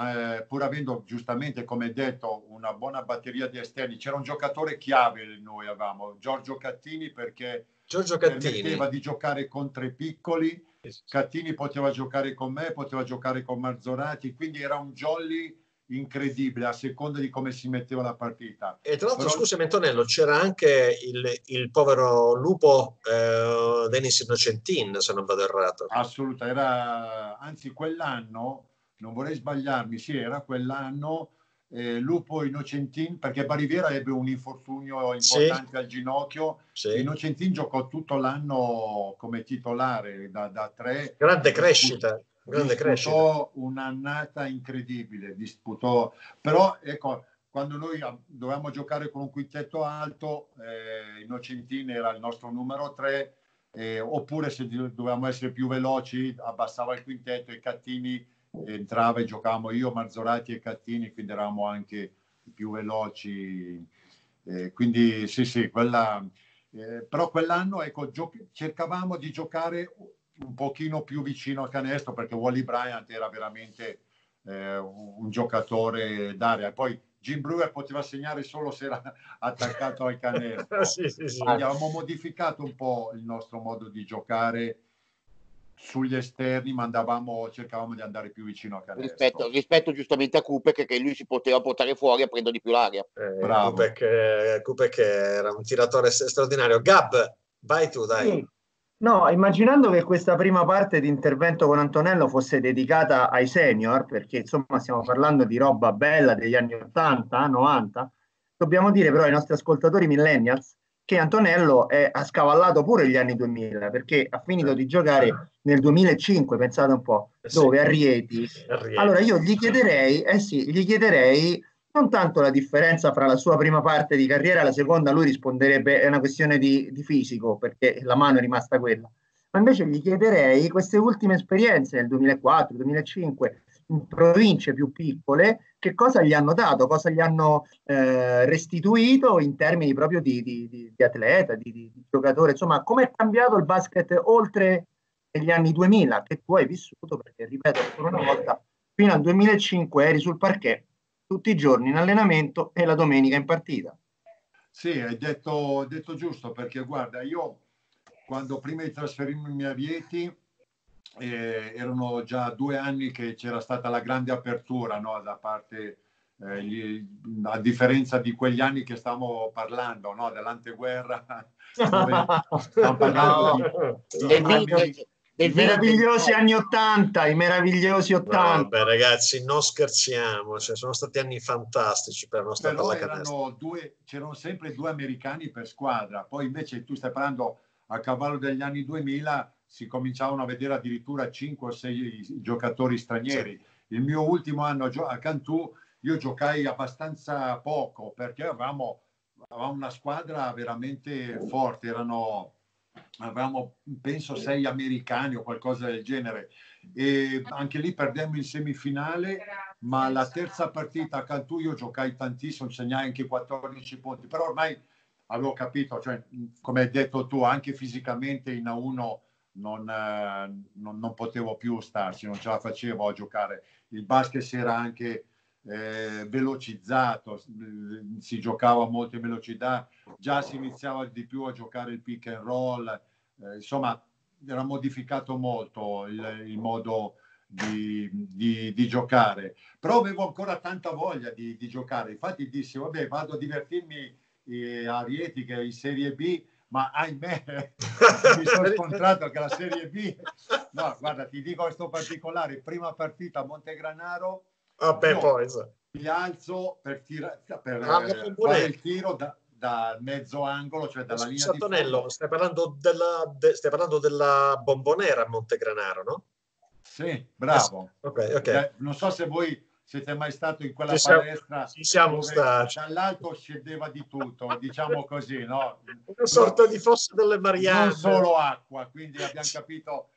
eh, pur avendo giustamente, come detto, una buona batteria di esterni, c'era un giocatore chiave noi avevamo, Giorgio Cattini, perché Giorgio Cattini. permetteva di giocare con tre piccoli Cattini poteva giocare con me, poteva giocare con Marzorati, quindi era un jolly incredibile a seconda di come si metteva la partita. E tra l'altro, Però... scusami Antonello, c'era anche il, il povero lupo eh, Denis Innocentin, se non vado errato. Assolutamente, era anzi quell'anno, non vorrei sbagliarmi, sì, era quell'anno eh, Lupo Innocentin, perché Bariviera ebbe un infortunio importante sì. al ginocchio. Sì. Innocentin giocò tutto l'anno come titolare da, da tre. Grande crescita. Grande disputò un'annata incredibile, disputò, però ecco, quando noi dovevamo giocare con un quintetto alto, eh, Innocentin era il nostro numero tre, eh, oppure se dovevamo essere più veloci abbassava il quintetto e Cattini entrava e giocavamo io, Marzorati e Cattini, quindi eravamo anche più veloci. Eh, quindi sì, sì, quella, eh, però quell'anno ecco, gioc- cercavamo di giocare un pochino più vicino al canestro perché Wally Bryant era veramente eh, un giocatore d'aria. Poi Jim Brewer poteva segnare solo se era attaccato al canestro. sì, sì, sì. Avevamo modificato un po' il nostro modo di giocare sugli esterni, ma andavamo, cercavamo di andare più vicino a canestro. Rispetto, rispetto giustamente a Kupek che lui si poteva portare fuori aprendo di più l'aria. Eh, Bravo. Kupek, Kupek era un tiratore straordinario. Gab, vai tu, dai. Sì. No, immaginando che questa prima parte di intervento con Antonello fosse dedicata ai senior, perché insomma stiamo parlando di roba bella degli anni 80, 90, dobbiamo dire però ai nostri ascoltatori millennials che Antonello è, ha scavallato pure gli anni 2000 perché ha finito di giocare nel 2005, pensate un po', eh dove a Rieti. Allora io gli chiederei, eh sì, gli chiederei non tanto la differenza fra la sua prima parte di carriera e la seconda, lui risponderebbe è una questione di, di fisico perché la mano è rimasta quella, ma invece gli chiederei queste ultime esperienze nel 2004, 2005, province più piccole, che cosa gli hanno dato, cosa gli hanno eh, restituito in termini proprio di, di, di, di atleta, di, giocatore, insomma, come è cambiato il basket oltre gli anni 2000 che tu hai vissuto, perché ripeto ancora una volta, fino al 2005 eri sul parquet tutti i giorni in allenamento e la domenica in partita. Sì, hai detto, detto giusto, perché guarda, io quando prima di trasferirmi a Rieti eh, erano già due anni che c'era stata la grande apertura no, da parte, eh, gli, a differenza di quegli anni che stiamo parlando, no, dell'anteguerra. stiamo parlando no. di, di, i meravigliosi anni 80, i meravigliosi 80. Vabbè, ragazzi, non scherziamo, cioè, sono stati anni fantastici per la nostra Però erano due, c'erano sempre due americani per squadra, poi invece tu stai parlando a cavallo degli anni 2000 si cominciavano a vedere addirittura 5 o 6 giocatori stranieri. Sì. Il mio ultimo anno a Cantù io giocai abbastanza poco perché avevamo, avevamo una squadra veramente forte, erano avevamo penso sei americani o qualcosa del genere. E anche lì perdemmo in semifinale ma la terza partita a Cantù io giocai tantissimo segnai anche 14 punti però ormai avevo capito cioè, come hai detto tu anche fisicamente in A1 non, eh, non, non, potevo più starci non ce la facevo a giocare. Il basket si era anche eh, velocizzato si giocava molto in velocità già si iniziava di più a giocare il pick and roll, eh, insomma era modificato molto il, il modo di, di, di, giocare, però avevo ancora tanta voglia di, di giocare, infatti dissi vabbè vado a divertirmi eh, a Rieti che è in Serie B, ma ahimè mi sono scontrato che la Serie B, no guarda ti dico questo particolare, prima partita a Montegranaro, Vabbè, no, poi, mi alzo per, tira, per ah, eh, fare il tiro da, da mezzo angolo, cioè dalla Scusa, linea Tonello, stai parlando, della, de, stai parlando della bombonera a Montegranaro, no? Sì, bravo. Eh, okay, okay. Eh, non so se voi siete mai stato in quella ci palestra ci siamo stati. dall'alto scendeva di tutto, diciamo così, no? Una sorta di fossa delle Marianne. Non solo acqua, quindi abbiamo capito,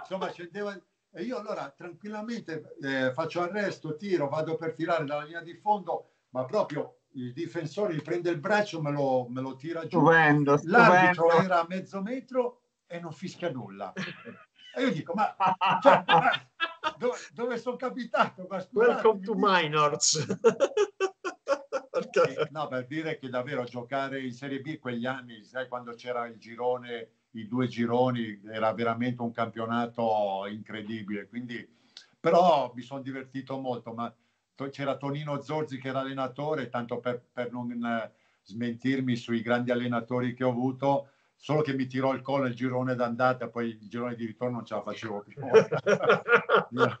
insomma scendeva e io allora tranquillamente eh, faccio arresto, tiro, vado per tirare dalla linea di fondo, ma proprio il difensore mi prende il braccio, me lo, me lo tira giù. Stupendo, L'arbitro era a mezzo metro e non fischia nulla. E io dico, ma, cioè, ma dove, dove sono capitato? Ma Welcome to minors. no, per dire che davvero giocare in Serie B quegli anni, sai quando c'era il girone, i due gironi, era veramente un campionato incredibile. Quindi, però mi sono divertito molto, ma c'era Tonino Zorzi che era allenatore, tanto per, per non eh, smentirmi sui grandi allenatori che ho avuto, solo che mi tirò il collo il girone d'andata, poi il girone di ritorno non ce la facevo più. no,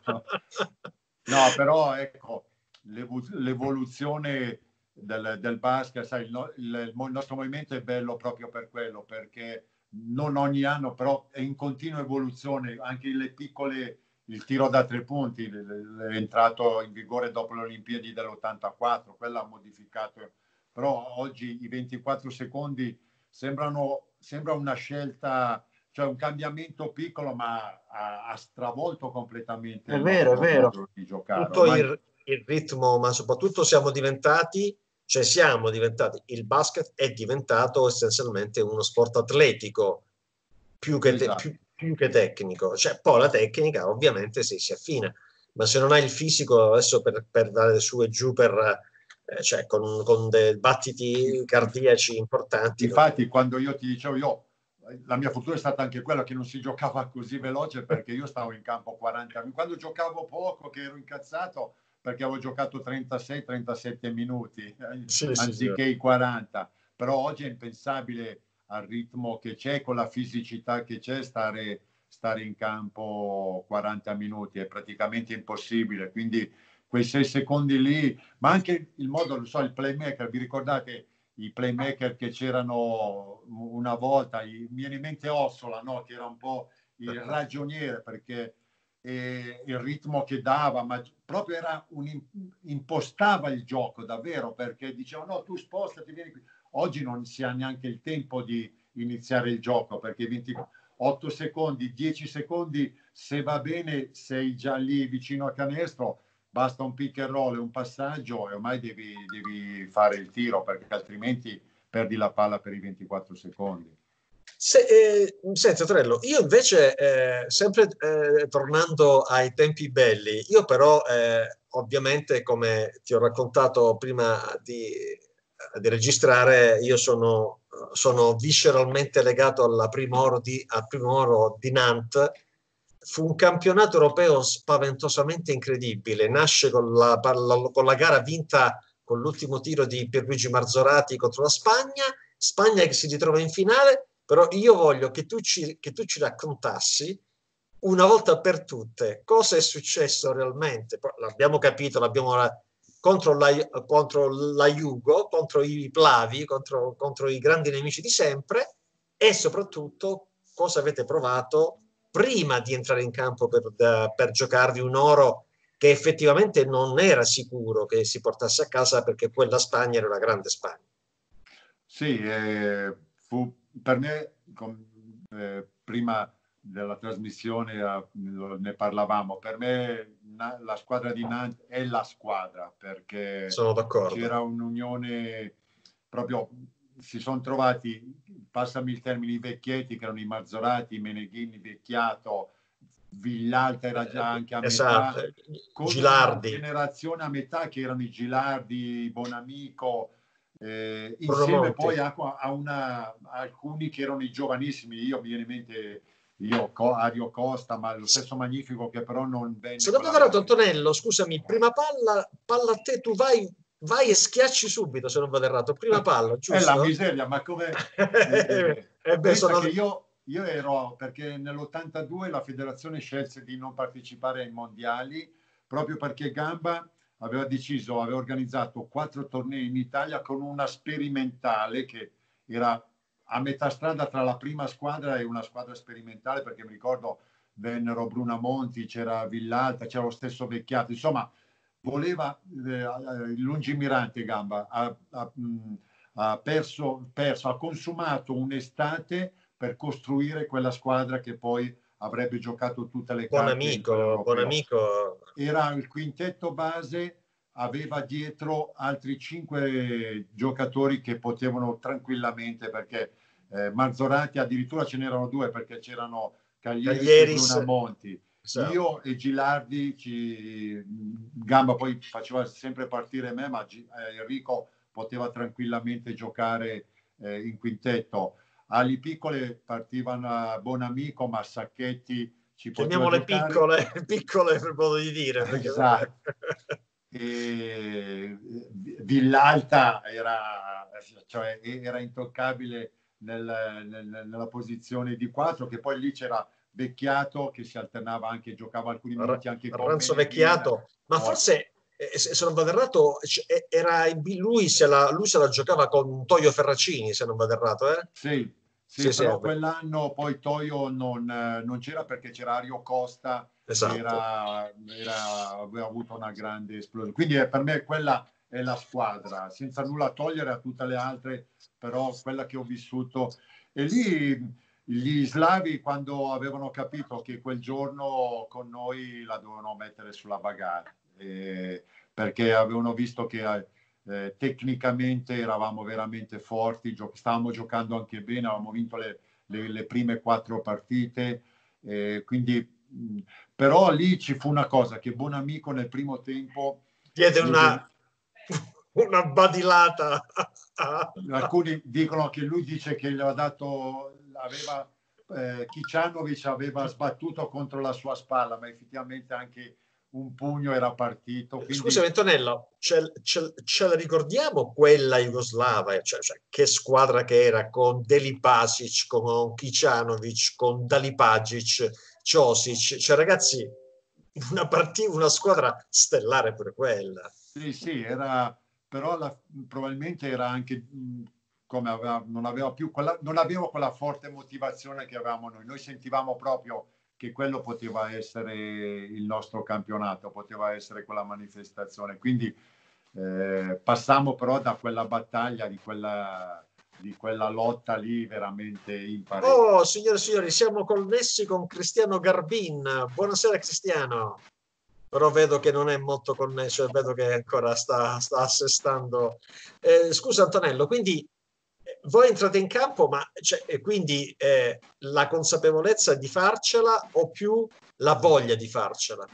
no, però ecco, l'evoluzione del, del basket, sai, il, il, il, nostro movimento è bello proprio per quello, perché non ogni anno, però è in continua evoluzione, anche le piccole il tiro da tre punti è entrato in vigore dopo le Olimpiadi dell'84, quella ha modificato, però oggi i 24 secondi sembrano, sembra una scelta, cioè un cambiamento piccolo, ma ha, ha stravolto completamente è vero, è vero. di giocare. Tutto il, il ritmo, ma soprattutto siamo diventati cioè siamo diventati, il basket è diventato essenzialmente uno sport atletico più che, esatto. più, più che tecnico. Cioè, poi la tecnica ovviamente si, si affina, ma se non hai il fisico adesso per, per dare su e giù per, eh, cioè con, con dei battiti cardiaci importanti. Infatti, no? quando io ti dicevo, io la mia fortuna è stata anche quella che non si giocava così veloce perché io stavo in campo 40 minuti. Quando giocavo poco, che ero incazzato perché avevo giocato 36-37 minuti eh, sì, anziché sì, i 40. Però oggi è impensabile al ritmo che c'è, con la fisicità che c'è, stare, stare in campo 40 minuti è praticamente impossibile. Quindi quei 6 secondi lì, ma anche il modo, non so, il playmaker, vi ricordate i playmaker che c'erano una volta, mi viene in mente Ossola, no? che era un po' il ragioniere perché eh, il ritmo che dava, ma proprio era un, impostava il gioco davvero perché diceva no, tu spostati, vieni qui oggi non si ha neanche il tempo di iniziare il gioco perché 20, 8 secondi, 10 secondi, se va bene sei già lì vicino al canestro, basta un pick and roll e un passaggio e ormai devi, devi fare il tiro perché altrimenti perdi la palla per i 24 secondi. Se, eh, senti Trello, io invece, eh, sempre eh, tornando ai tempi belli, io però eh, ovviamente come ti ho raccontato prima di, di registrare, io sono, sono, visceralmente legato alla prima oro di, al primo oro di Nantes. Fu un campionato europeo spaventosamente incredibile, nasce con la, con la gara vinta con l'ultimo tiro di Pierluigi Marzorati contro la Spagna, Spagna che si ritrova in finale però io voglio che tu ci, che tu ci raccontassi una volta per tutte cosa è successo realmente. L'abbiamo capito, l'abbiamo contro la, contro la Jugo, contro i Plavi, contro, contro i grandi nemici di sempre e soprattutto cosa avete provato prima di entrare in campo per, per giocarvi un oro che effettivamente non era sicuro che si portasse a casa perché quella Spagna era una grande Spagna. Sì, eh, fu per me, com, eh, prima della trasmissione eh, ne parlavamo, per me na, la squadra di Nantes è la squadra perché c'era un'unione proprio, si sono trovati, passami il termine, i vecchietti che erano i Marzorati, i Meneghini, Vecchiato, Villalta era già anche a esatto. metà, con Gilardi. una generazione a metà che erano i Gilardi, Bonamico, eh, insieme poi a, a, una, a, alcuni che erano i giovanissimi, io mi viene in mente io, Ario Costa, ma lo stesso Magnifico che però non venne... Se dopo vado Antonello, scusami, prima palla, palla a te, tu vai, vai e schiacci subito se non vado errato, prima palla, giusto? È la miseria, ma come... eh, eh, beh, sono... io, io ero, perché nell'82 la federazione scelse di non partecipare ai mondiali proprio perché Gamba aveva deciso, aveva organizzato quattro tornei in Italia con una sperimentale che era a metà strada tra la prima squadra e una squadra sperimentale, perché mi ricordo vennero Bruna Monti, c'era Villalta, c'era lo stesso Vecchiato, insomma voleva eh, lungimirante Gamba, ha, ha, ha perso, perso, ha consumato un'estate per costruire quella squadra che poi avrebbe giocato tutte le buon carte. Amico, buon amico. Era il quintetto base, aveva dietro altri cinque giocatori che potevano tranquillamente perché eh, Marzorati addirittura ce n'erano due perché c'erano Caglieri e Brunamonti. Esatto. Io e Gilardi, ci, Gamba poi faceva sempre partire me, ma eh, Enrico poteva tranquillamente giocare eh, in quintetto ali piccole partivano Bonamico, Massacchetti, ci Chiamiamole piccole, piccole per modo di dire. Esatto. e Villalta era, cioè, era intoccabile nel, nel, nella posizione di 4, che poi lì c'era Vecchiato che si alternava anche, giocava alcuni minuti anche con Ranzo Vecchiato, ma oh. forse eh, se non vado errato, era, lui, se la, lui se la giocava con Toio Ferracini, se non vado errato. Eh? Sì, sì, sì, però quell'anno poi Toio non, non, c'era perché c'era Ario Costa, esatto. era, era, aveva avuto una grande esplosione. Quindi è, per me quella è la squadra, senza nulla togliere a tutte le altre, però quella che ho vissuto. E lì gli slavi quando avevano capito che quel giorno con noi la dovevano mettere sulla bagarre, eh, perché avevano visto che eh, tecnicamente eravamo veramente forti, gio- stavamo giocando anche bene, avevamo vinto le, le, le prime quattro partite, eh, quindi, mh, però lì ci fu una cosa che buon amico nel primo tempo diede una, una badilata. Alcuni dicono che lui dice che gli aveva dato, aveva, eh, Kicanovic aveva sbattuto contro la sua spalla, ma effettivamente anche un pugno era partito. Quindi... Scusami Antonello, ce, ce, ce, la ricordiamo quella jugoslava? Cioè, cioè, che squadra che era con Deli Pasic, con Kicanovic, con Dalipagic, Ciosic, cioè ragazzi, una partita, una squadra stellare pure quella. Sì, sì, era, però la, probabilmente era anche come aveva, non aveva più quella, non aveva quella forte motivazione che avevamo noi. Noi sentivamo proprio che quello poteva essere il nostro campionato, poteva essere quella manifestazione. Quindi eh, passammo però da quella battaglia, di quella, di quella lotta lì veramente impari. Oh, signore e signori, siamo connessi con Cristiano Garbin. Buonasera Cristiano. Però vedo che non è molto connesso, vedo che ancora sta, sta assestando. Eh, scusa Antonello, quindi voi entrate in campo, ma cioè, quindi eh, la consapevolezza di farcela o più la voglia di farcela?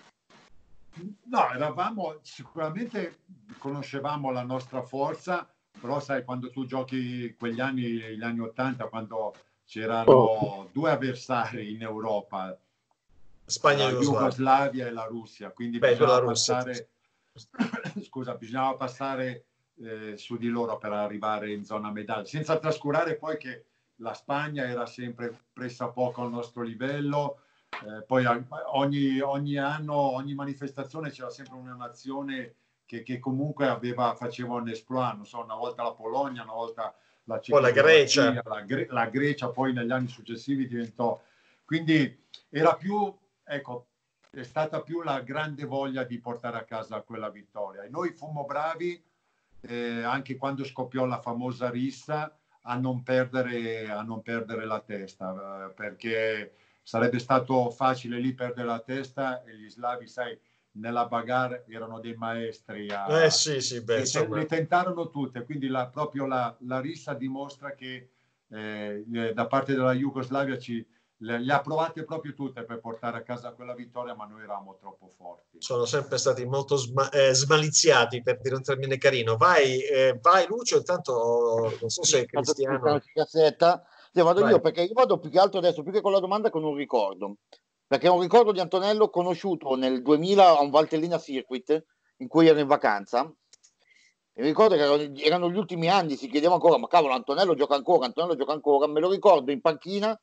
No, eravamo sicuramente conoscevamo la nostra forza, però sai, quando tu giochi quegli anni, gli anni 80, quando c'erano oh. due avversari in Europa, Spagna la Jugoslavia e la Russia, quindi Beh, bisognava, passare, scusa, bisognava passare eh, su di loro per arrivare in zona medaglia, senza trascurare poi che la Spagna era sempre presa poco al nostro livello, eh, poi ogni, ogni, anno, ogni manifestazione c'era sempre una nazione che, che comunque aveva, faceva un esploit, so, una volta la Polonia, una volta la Cecoslovacchia, la Grecia. La, Gre- la Grecia poi negli anni successivi diventò... Quindi era più, ecco, è stata più la grande voglia di portare a casa quella vittoria. E noi fummo bravi eh, anche quando scoppiò la famosa rissa a non perdere, a non perdere la testa, eh, perché sarebbe stato facile lì perdere la testa e gli slavi, sai, nella bagarre erano dei maestri. A, eh sì, sì, beh, le, le tentarono tutte, quindi la, proprio la, la rissa dimostra che eh, eh, da parte della Jugoslavia ci, le, le, ha provate proprio tutte per portare a casa quella vittoria, ma noi eravamo troppo forti. Sono sempre stati molto sma- eh, smaliziati, per dire un termine carino. Vai, eh, vai Lucio, intanto non so se è Cristiano... Cassetta. Sì, vado Vai. io perché io vado più che altro adesso, più che con la domanda, con un ricordo. Perché è un ricordo di Antonello conosciuto nel 2000 a un Valtellina Circuit in cui ero in vacanza. E ricordo che erano, erano, gli ultimi anni, si chiedeva ancora, ma cavolo, Antonello gioca ancora, Antonello gioca ancora. Me lo ricordo in panchina,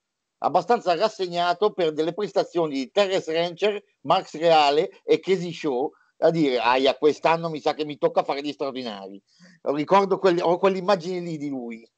abbastanza rassegnato per delle prestazioni di Teres Rancher, Max Reale e Casey Show, a dire, aia, quest'anno mi sa che mi tocca fare gli straordinari. Ricordo quelli, ho quell'immagine lì di lui.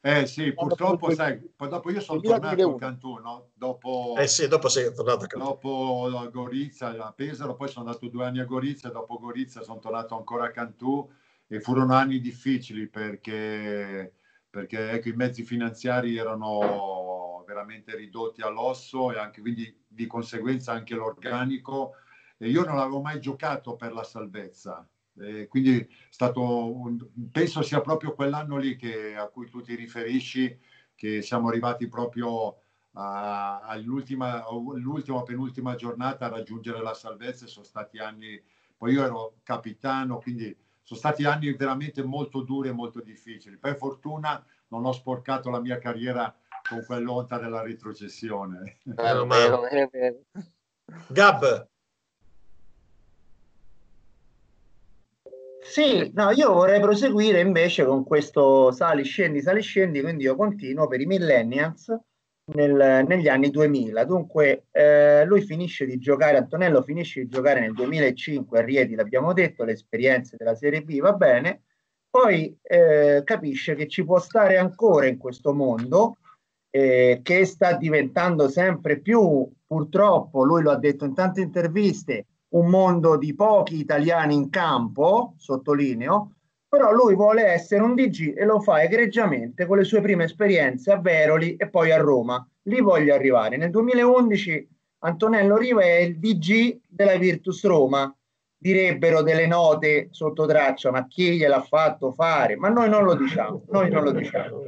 Eh sì, purtroppo sai, poi dopo io sono tornato a Cantù, no? Dopo, eh sì, dopo sei tornato a Cantù. Dopo Gorizia, a Pesaro, poi sono andato due anni a Gorizia, dopo Gorizia sono tornato ancora a Cantù e furono anni difficili perché, perché ecco, i mezzi finanziari erano veramente ridotti all'osso e anche quindi di conseguenza anche l'organico. E io non avevo mai giocato per la salvezza, eh, quindi è stato un, penso sia proprio quell'anno lì che, a cui tu ti riferisci, che siamo arrivati proprio a, all'ultima, all'ultima, penultima giornata a raggiungere la salvezza. Sono stati anni, poi io ero capitano, quindi sono stati anni veramente molto duri e molto difficili. Per fortuna non ho sporcato la mia carriera con quell'onta della retrocessione. Vero, vero, vero. Gab, Sì, no, io vorrei proseguire invece con questo sali, scendi, sali, scendi, quindi io continuo per i millennials nel, negli anni 2000. Dunque, eh, lui finisce di giocare, Antonello finisce di giocare nel 2005 a Rieti, l'abbiamo detto, le esperienze della Serie B, va bene, poi eh, capisce che ci può stare ancora in questo mondo, eh, che sta diventando sempre più, purtroppo, lui lo ha detto in tante interviste, un mondo di pochi italiani in campo, sottolineo, però lui vuole essere un DG e lo fa egregiamente con le sue prime esperienze a Veroli e poi a Roma. Lì voglio arrivare. Nel 2011 Antonello Riva è il DG della Virtus Roma. Direbbero delle note sotto traccia, ma chi gliel'ha fatto fare? Ma noi non lo diciamo, noi non lo diciamo.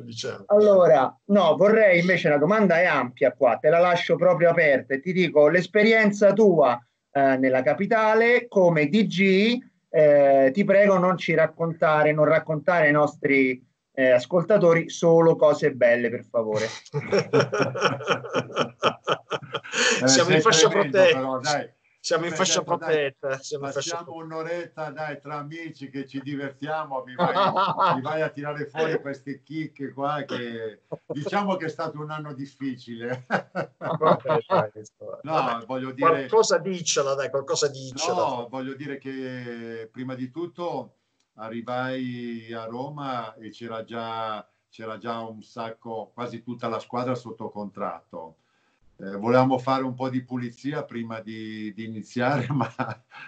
Allora, no, vorrei invece la domanda è ampia qua, te la lascio proprio aperta e ti dico l'esperienza tua eh, nella capitale come DG eh, ti prego non ci raccontare non raccontare ai nostri eh, ascoltatori solo cose belle per favore siamo in fascia protetta siamo in fascia protetta. Siamo Passiamo un'oretta, dai, tra amici che ci divertiamo, mi vai, mi vai, a tirare fuori queste chicche qua che diciamo che è stato un anno difficile. no, voglio dire... Qualcosa dicela, dai, qualcosa dicela. No, voglio dire che prima di tutto arrivai a Roma e c'era già, c'era già un sacco, quasi tutta la squadra sotto contratto eh, volevamo fare un po' di pulizia prima di, di iniziare, ma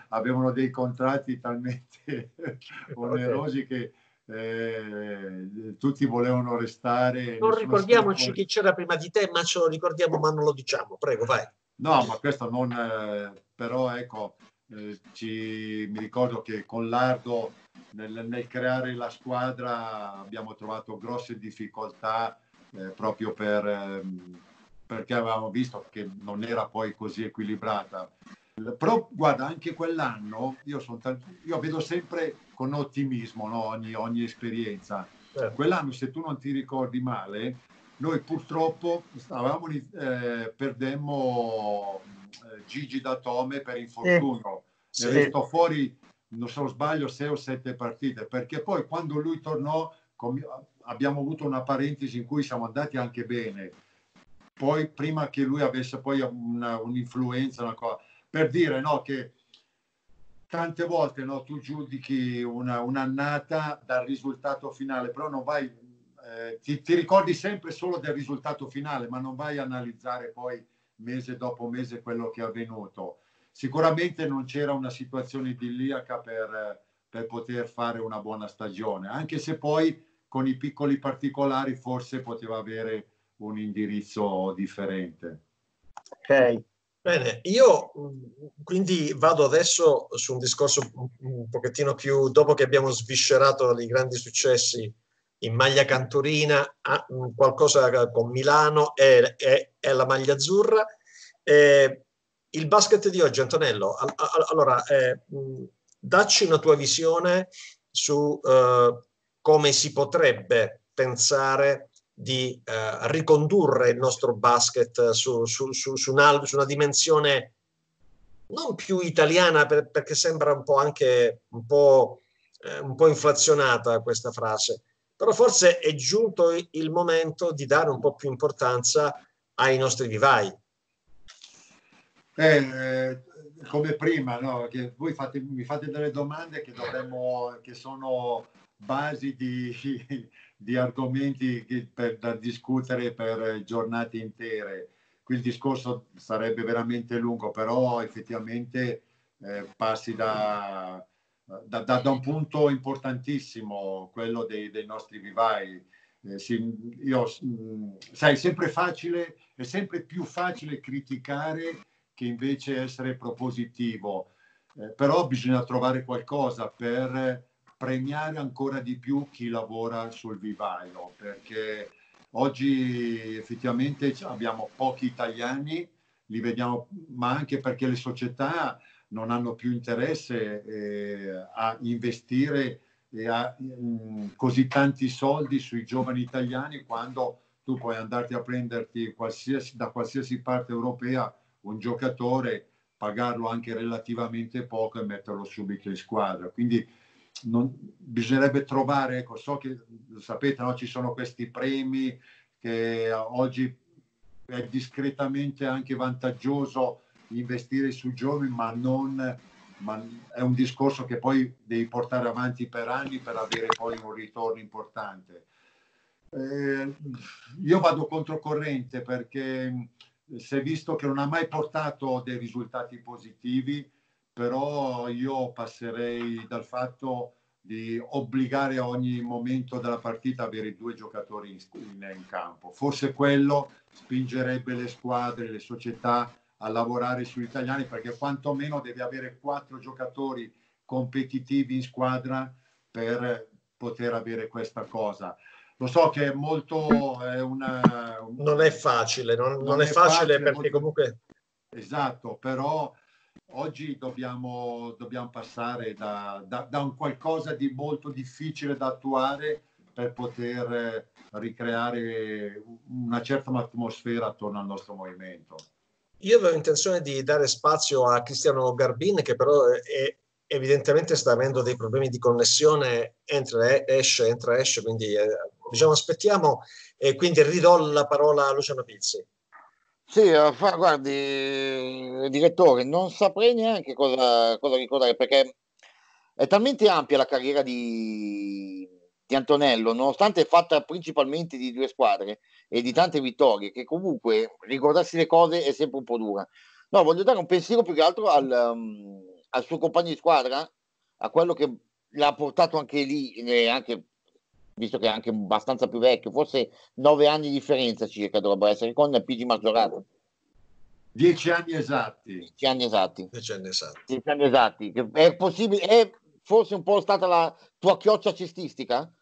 avevano dei contratti talmente onerosi che eh, tutti volevano restare. Non ricordiamoci chi c'era prima di te, ma ce lo ricordiamo, ma non lo diciamo. Prego, vai. No, ma questo non, eh, però ecco, eh, ci, mi ricordo che con Lardo nel, nel, creare la squadra abbiamo trovato grosse difficoltà eh, proprio per, ehm, perché avevamo visto che non era poi così equilibrata. Però guarda, anche quell'anno io, t- io vedo sempre con ottimismo no? ogni, ogni, esperienza. Certo. Quell'anno, se tu non ti ricordi male, noi purtroppo stavamo, eh, perdemmo eh, Gigi Datome per infortunio sì. e restò fuori, non so sbaglio, sei o sette partite, perché poi quando lui tornò abbiamo avuto una parentesi in cui siamo andati anche bene. Poi prima che lui avesse poi una, un'influenza, una cosa, per dire no, che tante volte no, tu giudichi una, un'annata dal risultato finale, però non vai eh, ti, ti, ricordi sempre solo del risultato finale, ma non vai a analizzare poi mese dopo mese quello che è avvenuto. Sicuramente non c'era una situazione idilliaca per, per poter fare una buona stagione, anche se poi con i piccoli particolari forse poteva avere un indirizzo differente. Ok. Bene, io quindi vado adesso su un discorso un pochettino più, dopo che abbiamo sviscerato i grandi successi in maglia cantorina, qualcosa con Milano e, e, e la maglia azzurra. Eh, il basket di oggi, Antonello, allora, eh, dacci una tua visione su eh, come si potrebbe pensare di eh, ricondurre il nostro basket su, su, su, su, una, su una dimensione non più italiana, per, perché sembra un po' anche un po', eh, un po' inflazionata questa frase, però forse è giunto il momento di dare un po' più importanza ai nostri vivai. Eh, come prima, no? che voi fate, mi fate delle domande che, dovremmo, che sono basi di, di argomenti per, da discutere per giornate intere. Qui il discorso sarebbe veramente lungo, però effettivamente eh, passi da, da, da, da, un punto importantissimo, quello dei, dei nostri vivai. Eh, si, io, mh, sai, sempre facile, è sempre più facile criticare che invece essere propositivo, eh, però bisogna trovare qualcosa per premiare ancora di più chi lavora sul vivaio, perché oggi effettivamente abbiamo pochi italiani, li vediamo, ma anche perché le società non hanno più interesse eh, a investire e a mh, mm, così tanti soldi sui giovani italiani quando tu puoi andarti a prenderti qualsiasi, da qualsiasi parte europea un giocatore, pagarlo anche relativamente poco e metterlo subito in squadra. Quindi non, bisognerebbe trovare, ecco, so che sapete, no, ci sono questi premi che oggi è discretamente anche vantaggioso investire sui giovani, ma non ma è un discorso che poi devi portare avanti per anni per avere poi un ritorno importante. Eh, io vado controcorrente perché si è visto che non ha mai portato dei risultati positivi, però io passerei dal fatto di obbligare a ogni momento della partita a avere due giocatori in, in, in campo. Forse quello spingerebbe le squadre, le società a lavorare sugli italiani perché quantomeno deve avere quattro giocatori competitivi in squadra per poter avere questa cosa. Lo so che è molto... È una, non è facile, non, non, non è, è, facile, facile perché molto... comunque... Esatto, però oggi dobbiamo, dobbiamo passare da, da, da, un qualcosa di molto difficile da attuare per poter ricreare una certa atmosfera attorno al nostro movimento. Io avevo intenzione di dare spazio a Cristiano Garbin, che però è, evidentemente sta avendo dei problemi di connessione, entra e esce, entra e esce, quindi eh, diciamo aspettiamo e quindi ridò la parola a Luciano Pizzi. Sì, eh, guardi, direttore, non saprei neanche cosa, cosa ricordare perché è talmente ampia la carriera di, di Antonello, nonostante fatta principalmente di due squadre e di tante vittorie, che comunque ricordarsi le cose è sempre un po' dura. No, voglio dare un pensiero più che altro al, um, al suo compagno di squadra, a quello che l'ha portato anche lì, eh, anche visto che è anche abbastanza più vecchio, forse nove anni di differenza circa dovrebbero essere con PG Maggiorato. Dieci anni esatti. Dieci anni esatti. Dieci anni esatti. Dieci anni esatti. È possibile, è forse un po' stata la tua chioccia cestistica?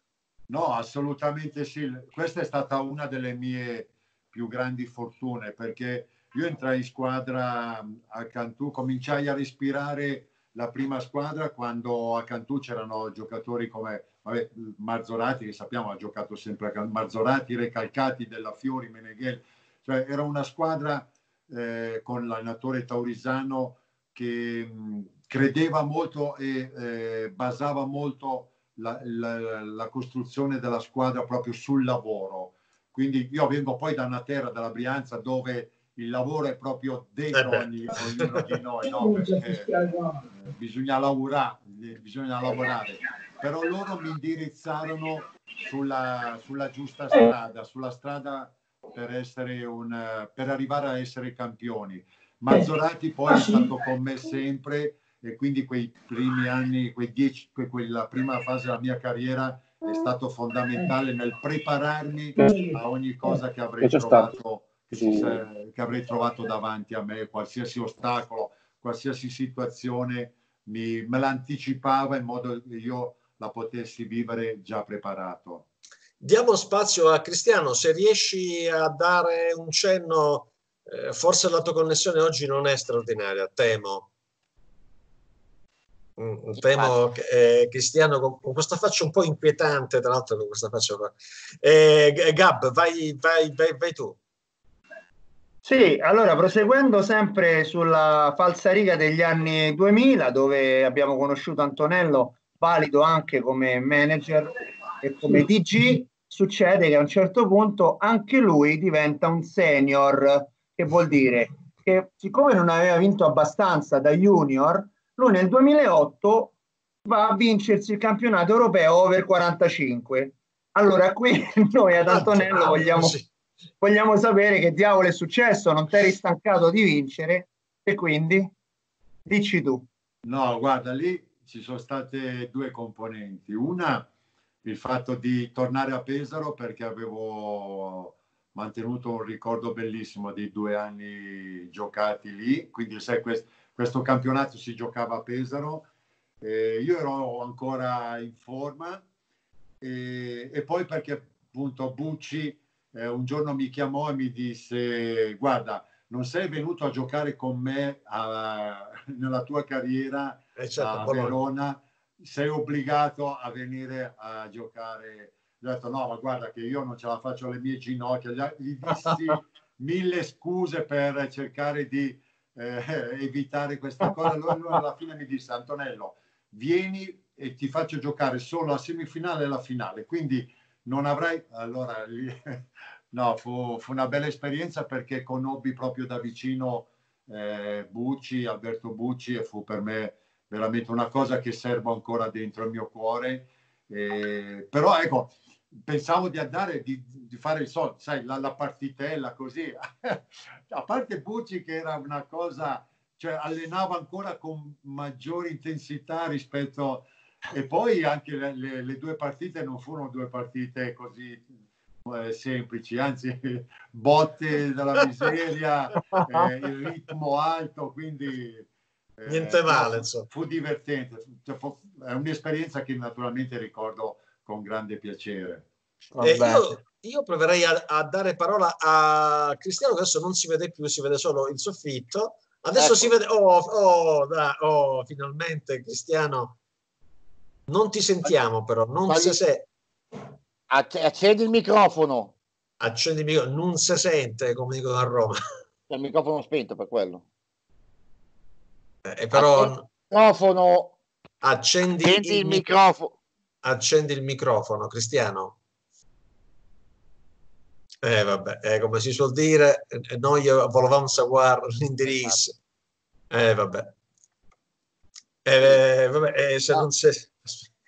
No, assolutamente sì. Questa è stata una delle mie più grandi fortune perché io entrai in squadra a Cantù, cominciai a respirare la prima squadra quando a Cantù c'erano giocatori come vabbè, Marzorati, che sappiamo ha giocato sempre a Marzorati, Recalcati, Della Fiori, Meneghel, cioè era una squadra eh, con l'allenatore Taurisano che mh, credeva molto e eh, basava molto la, la, la, costruzione della squadra proprio sul lavoro. Quindi io vengo poi da una terra, dalla Brianza, dove il lavoro è proprio dentro eh ogni, ognuno di noi, no? Perché, eh, bisogna lavorare, bisogna lavorare. Però loro mi indirizzarono sulla, sulla giusta strada, sulla strada per, essere un, per arrivare a essere campioni. Mazzorati poi è stato con me sempre e quindi quei primi anni, quei dieci, quella prima fase della mia carriera è stato fondamentale nel prepararmi a ogni cosa che avrei trovato, che, che avrei trovato davanti a me, qualsiasi ostacolo, qualsiasi situazione mi, me l'anticipava in modo che io la potessi vivere già preparato. Diamo spazio a Cristiano, se riesci a dare un cenno, eh, forse la tua connessione oggi non è straordinaria, temo. Mm, temo che eh, Cristiano con, con, questa faccia un po' inquietante, tra l'altro con questa faccia qua. Eh, Gab, vai, vai, vai, vai tu. Sì, allora proseguendo sempre sulla falsariga degli anni 2000, dove abbiamo conosciuto Antonello, valido anche come manager e come DG, succede che a un certo punto anche lui diventa un senior, che vuol dire che siccome non aveva vinto abbastanza da junior, lui nel 2008 va a vincersi il campionato europeo over 45. Allora qui noi ad Antonello vogliamo, vogliamo sapere che diavolo è successo, non ti eri stancato di vincere e quindi dici tu. No, guarda, lì ci sono state due componenti. Una il fatto di tornare a Pesaro perché avevo mantenuto un ricordo bellissimo di due anni giocati lì, quindi sai, quest, questo campionato si giocava a Pesaro, eh, io ero ancora in forma. E, e poi perché appunto Bucci eh, un giorno mi chiamò e mi disse guarda non sei venuto a giocare con me a, nella tua carriera certo, a Verona sei obbligato a venire a giocare. Gli ho detto no, ma guarda che io non ce la faccio alle mie ginocchia. Gli, dissi mille scuse per cercare di eh, evitare questa cosa. Allora lui alla fine mi disse Antonello, vieni e ti faccio giocare solo la semifinale e la finale. Quindi non avrai... Allora, no, fu, fu, una bella esperienza perché conobbi proprio da vicino eh, Bucci, Alberto Bucci e fu per me veramente una cosa che servo ancora dentro il mio cuore. Eh, però ecco, pensavo di andare, di, di fare il solito, sai, la, la, partitella così. A parte Bucci che era una cosa, cioè allenava ancora con maggiore intensità rispetto... E poi anche le, le, le due partite non furono due partite così eh, semplici, anzi botte dalla miseria, eh, il ritmo alto, quindi Niente eh, male, insomma. Fu divertente, cioè, fu, è un'esperienza che naturalmente ricordo con grande piacere. Eh, io, io, proverei a, a, dare parola a Cristiano, che adesso non si vede più, si vede solo il soffitto. Adesso ecco. si vede, oh, oh, da, oh, finalmente Cristiano, non ti sentiamo però, non si sente. Accendi il microfono. Accendi il microfono, non si sente, come dicono a Roma. C'è il microfono spento per quello. Eh, però microfono. Accendi, accendi il, il microfono. Accendi il microfono, Cristiano. Eh, vabbè, eh, come si suol dire, noi volevamo sapere l'indirizzo. Eh, vabbè. Eh, vabbè, eh, se no. non si...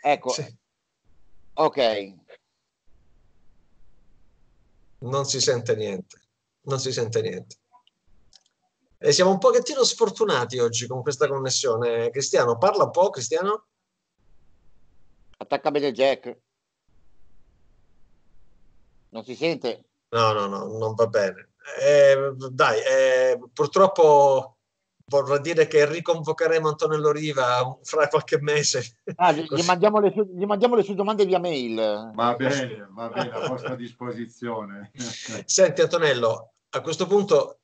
Ecco. Sì. Ok. Non si sente niente. Non si sente niente. E siamo un pochettino sfortunati oggi con questa connessione. Cristiano, parla un po', Cristiano. Attacca bene Jack. Non si sente? No, no, no, non va bene. Eh, dai, eh, purtroppo vorrà dire che riconvocheremo Antonello Riva fra qualche mese. Ah, gli, mandiamo le sue, gli, mandiamo le sue, domande via mail. Va bene, va bene, a vostra disposizione. Senti Antonello, a questo punto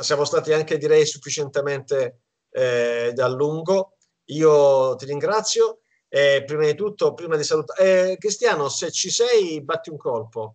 siamo stati anche direi sufficientemente eh, a lungo. Io ti ringrazio. Eh, prima di tutto, prima di salutare, eh, Cristiano, se ci sei, batti un colpo.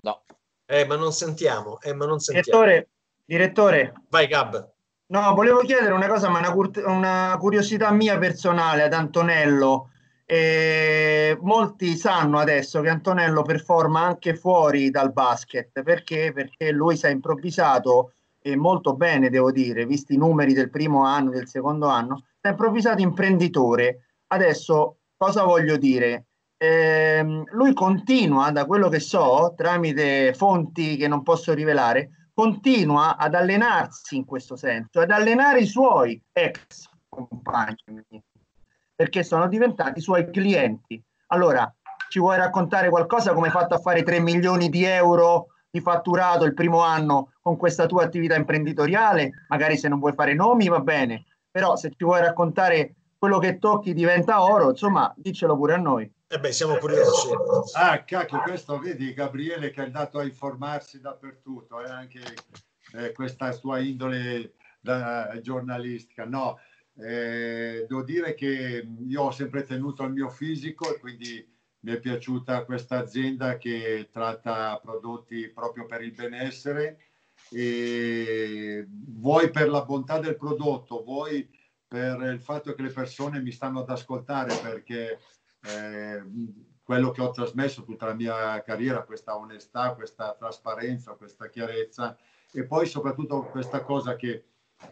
No. Eh, ma non sentiamo, eh, ma non sentiamo. Direttore, direttore. Vai, Gab. No, volevo chiedere una cosa, ma una, una curiosità mia personale ad Antonello. Eh, molti sanno adesso che Antonello performa anche fuori dal basket perché? Perché lui si è improvvisato e molto bene, devo dire, visti i numeri del primo anno, del secondo anno, si è improvvisato imprenditore. Adesso cosa voglio dire? Eh, lui continua, da quello che so, tramite fonti che non posso rivelare, continua ad allenarsi in questo senso, ad allenare i suoi ex compagni, perché sono diventati i suoi clienti. Allora, ci vuoi raccontare qualcosa come hai fatto a fare 3 milioni di euro di fatturato il primo anno con questa tua attività imprenditoriale? Magari se non vuoi fare nomi va bene, però se ci vuoi raccontare quello che tocchi diventa oro, insomma, dicelo pure a noi. Eh beh, siamo curiosi. Ah, cacchio, questo vedi Gabriele che è andato a informarsi dappertutto, eh, anche eh, questa sua indole da, giornalistica. No, eh, devo dire che io ho sempre tenuto al mio fisico e quindi mi è piaciuta questa azienda che tratta prodotti proprio per il benessere. E vuoi per la bontà del prodotto, vuoi per il fatto che le persone mi stanno ad ascoltare perché eh, quello che ho trasmesso tutta la mia carriera, questa onestà, questa trasparenza, questa chiarezza e poi soprattutto questa cosa che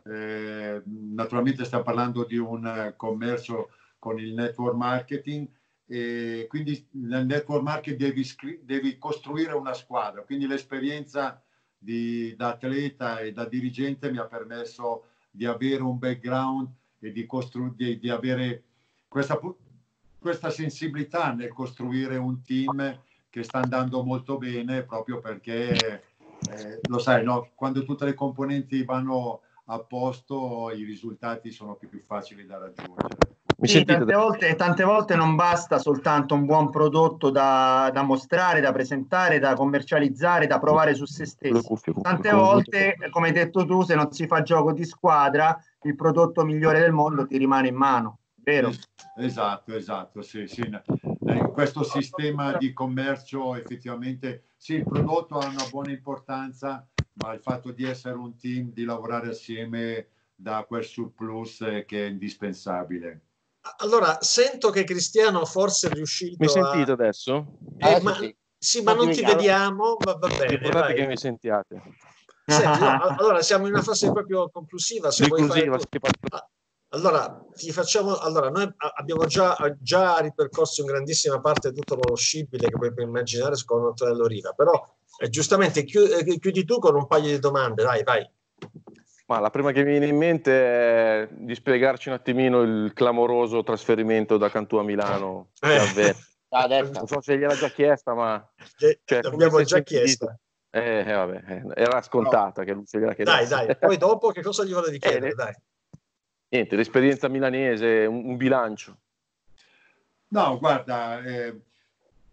eh, naturalmente stiamo parlando di un commercio con il network marketing e quindi nel network marketing devi, devi costruire una squadra, quindi l'esperienza di, da atleta e da dirigente mi ha permesso di avere un background e di, costru- di, di avere questa, questa sensibilità nel costruire un team che sta andando molto bene proprio perché eh, lo sai, no? quando tutte le componenti vanno a posto i risultati sono più, più facili da raggiungere. Sì, tante, volte, tante, volte, non basta soltanto un buon prodotto da, da, mostrare, da presentare, da commercializzare, da provare su se stessi. Tante volte, come hai detto tu, se non si fa gioco di squadra, il prodotto migliore del mondo ti rimane in mano, vero? Esatto, esatto, sì, sì. In questo sistema di commercio effettivamente sì, il prodotto ha una buona importanza, ma il fatto di essere un team, di lavorare assieme dà quel surplus che è indispensabile. Allora, sento che Cristiano forse è riuscito Mi sentite a... adesso? Eh, ma, sì, ma non ti vediamo, va, va bene. Ricordate che mi sentiate. Senti, no, allora siamo in una fase proprio conclusiva. Se Conclusiva, vuoi fare... Allora, ti facciamo, allora, noi abbiamo già, già ripercorso in grandissima parte tutto lo scibile che puoi immaginare con Antonello Riva, però eh, giustamente chiudi, chiudi tu con un paio di domande, dai, vai. Ma la prima che mi viene in mente è di spiegarci un attimino il clamoroso trasferimento da Cantù a Milano. Eh. Ah, non so se gliel'ha già chiesta, ma... Cioè, L'abbiamo già chiesta. Eh, eh, vabbè, eh, era scontata no. che lui se gliela chiedesse. Dai, dai, poi dopo che cosa gli volevi eh, chiedere? dai. Niente, l'esperienza milanese, un, un bilancio. No, guarda, eh,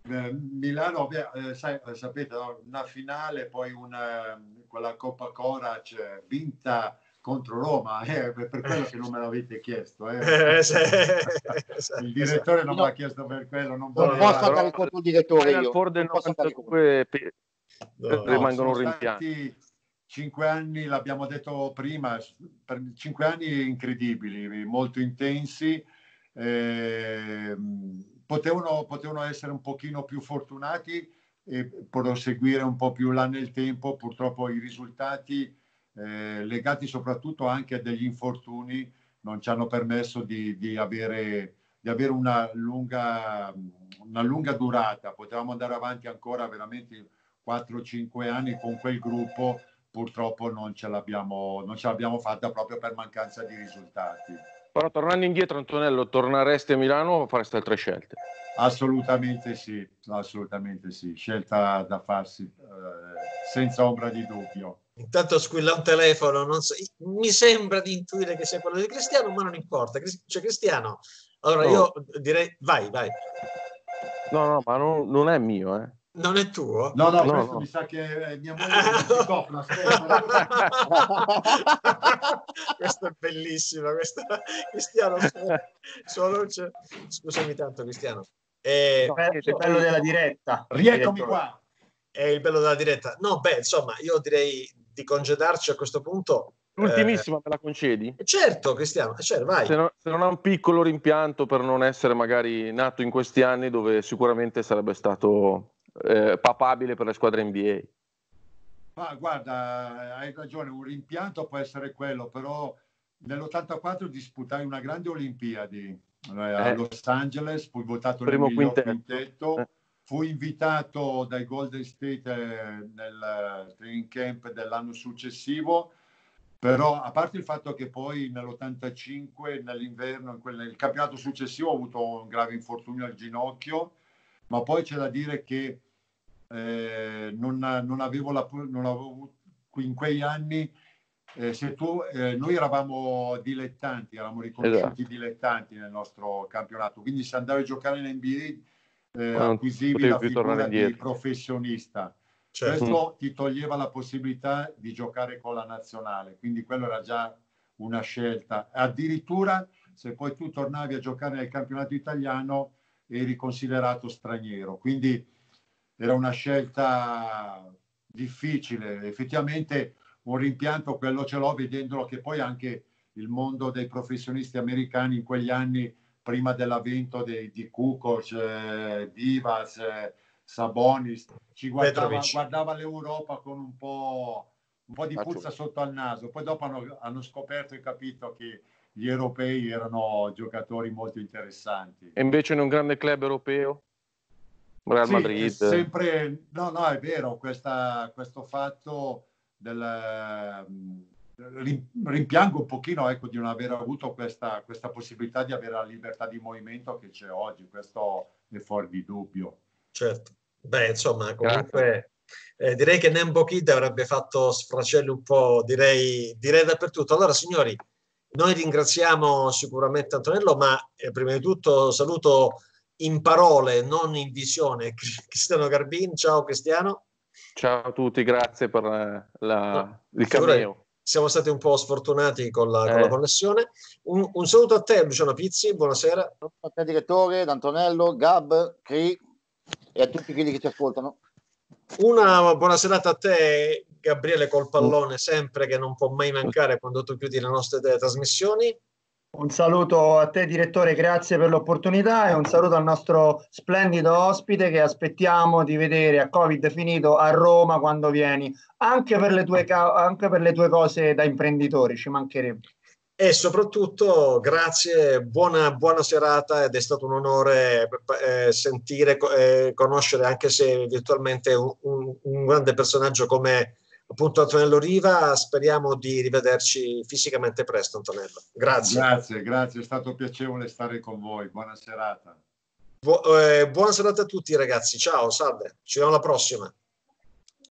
Milano, eh, sai, sapete, una finale, poi una, quella Coppa Corac vinta contro Roma, eh, per quello che non me l'avete chiesto. Eh. il direttore non no. mi ha chiesto per quello. Non, non posso andare contro il direttore io. For del 92 no, rimangono no, rimpianti. Cinque anni, l'abbiamo detto prima, per cinque anni incredibili, molto intensi. Eh, potevano, potevano essere un pochino più fortunati e proseguire un po' più là nel tempo. Purtroppo i risultati eh, legati soprattutto anche a degli infortuni non ci hanno permesso di, di, avere, di avere una, lunga, una lunga durata. Potevamo andare avanti ancora veramente 4-5 anni con quel gruppo, purtroppo non ce, l'abbiamo, non ce l'abbiamo fatta proprio per mancanza di risultati. Però tornando indietro, Antonello, torneresti a Milano o faresti altre scelte? Assolutamente sì, assolutamente sì, scelta da farsi eh, senza ombra di dubbio. Intanto squilla un telefono, so, mi sembra di intuire che sia quello di Cristiano, ma non importa. Cioè, Cristiano, allora no. io direi, vai, vai. No, no, ma non, non è mio, eh. Non è tuo? No, no, no questo no. mi sa che è mia moglie copla, Questa è bellissima, questa Cristiano solo scusami tanto Cristiano. Eh, no, è il bello della diretta. Rieccomi qua. È il bello della diretta. No, beh, insomma, io direi di congedarci a questo punto. L'ultimissima eh, me la concedi? Certo, Cristiano, certo, vai. Se, no, se non ha un piccolo rimpianto per non essere magari nato in questi anni dove sicuramente sarebbe stato eh, papabile per le squadre NBA. Ma guarda, hai ragione, un rimpianto può essere quello, però nell'84 disputai una grande Olimpiadi eh, a eh. Los Angeles, fui votato Primo nel quintetto, quintetto eh. fui invitato dai Golden State eh, nel training camp dell'anno successivo, però a parte il fatto che poi nell'85, nell'inverno, nel campionato successivo ho avuto un grave infortunio al ginocchio, ma poi c'è da dire che eh, non, non, avevo la, non avevo in quei anni eh, se tu, eh, noi eravamo dilettanti, eravamo riconosciuti esatto. dilettanti nel nostro campionato, quindi se andavi a giocare in NBA eh, acquisivi la figura di professionista. Certo. Questo ti toglieva la possibilità di giocare con la nazionale, quindi quello era già una scelta. Addirittura se poi tu tornavi a giocare nel campionato italiano eri considerato straniero. Quindi era una scelta difficile. Effettivamente un rimpianto quello ce l'ho vedendolo che poi anche il mondo dei professionisti americani in quegli anni prima dell'avvento dei, di Kukoc, eh, Divas, eh, Sabonis, ci guardava, guardava, l'Europa con un po', un po' di puzza sotto al naso. Poi dopo hanno, hanno scoperto e capito che gli europei erano giocatori molto interessanti. E invece in un grande club europeo? Real sì, Madrid. Sempre, no, no, è vero, questa, questo fatto del... Rimpiango un pochino ecco, di non aver avuto questa, questa possibilità di avere la libertà di movimento che c'è oggi, questo è fuori di dubbio. Certo, beh insomma comunque eh, direi che Nembo Kid avrebbe fatto sfracelli un po', direi, direi dappertutto. Allora signori, noi ringraziamo sicuramente Antonello, ma eh, prima di tutto saluto in parole, non in visione, Cristiano Garbin. Ciao Cristiano. Ciao a tutti, grazie per la, la, il cameo. Siamo stati un po' sfortunati con la, eh. con la connessione. Un, un, saluto a te, Luciano Pizzi, buonasera. A te, direttore, ad Antonello, Gab, Cri e a tutti quelli che ci ascoltano. Una buona serata a te, Gabriele col pallone, sempre che non può mai mancare quando tu chiudi le nostre trasmissioni. Un saluto a te direttore, grazie per l'opportunità e un saluto al nostro splendido ospite che aspettiamo di vedere a Covid finito a Roma quando vieni, anche per le tue, anche per le tue cose da imprenditore, ci mancherebbe. E soprattutto grazie, buona, buona serata ed è stato un onore eh, sentire e eh, conoscere, anche se virtualmente, un, un, un grande personaggio come appunto Antonello Riva. Speriamo di rivederci fisicamente presto, Antonello. Grazie. Grazie, grazie, è stato piacevole stare con voi. Buona serata. Bu- eh, buona serata a tutti ragazzi, ciao, salve, ci vediamo alla prossima.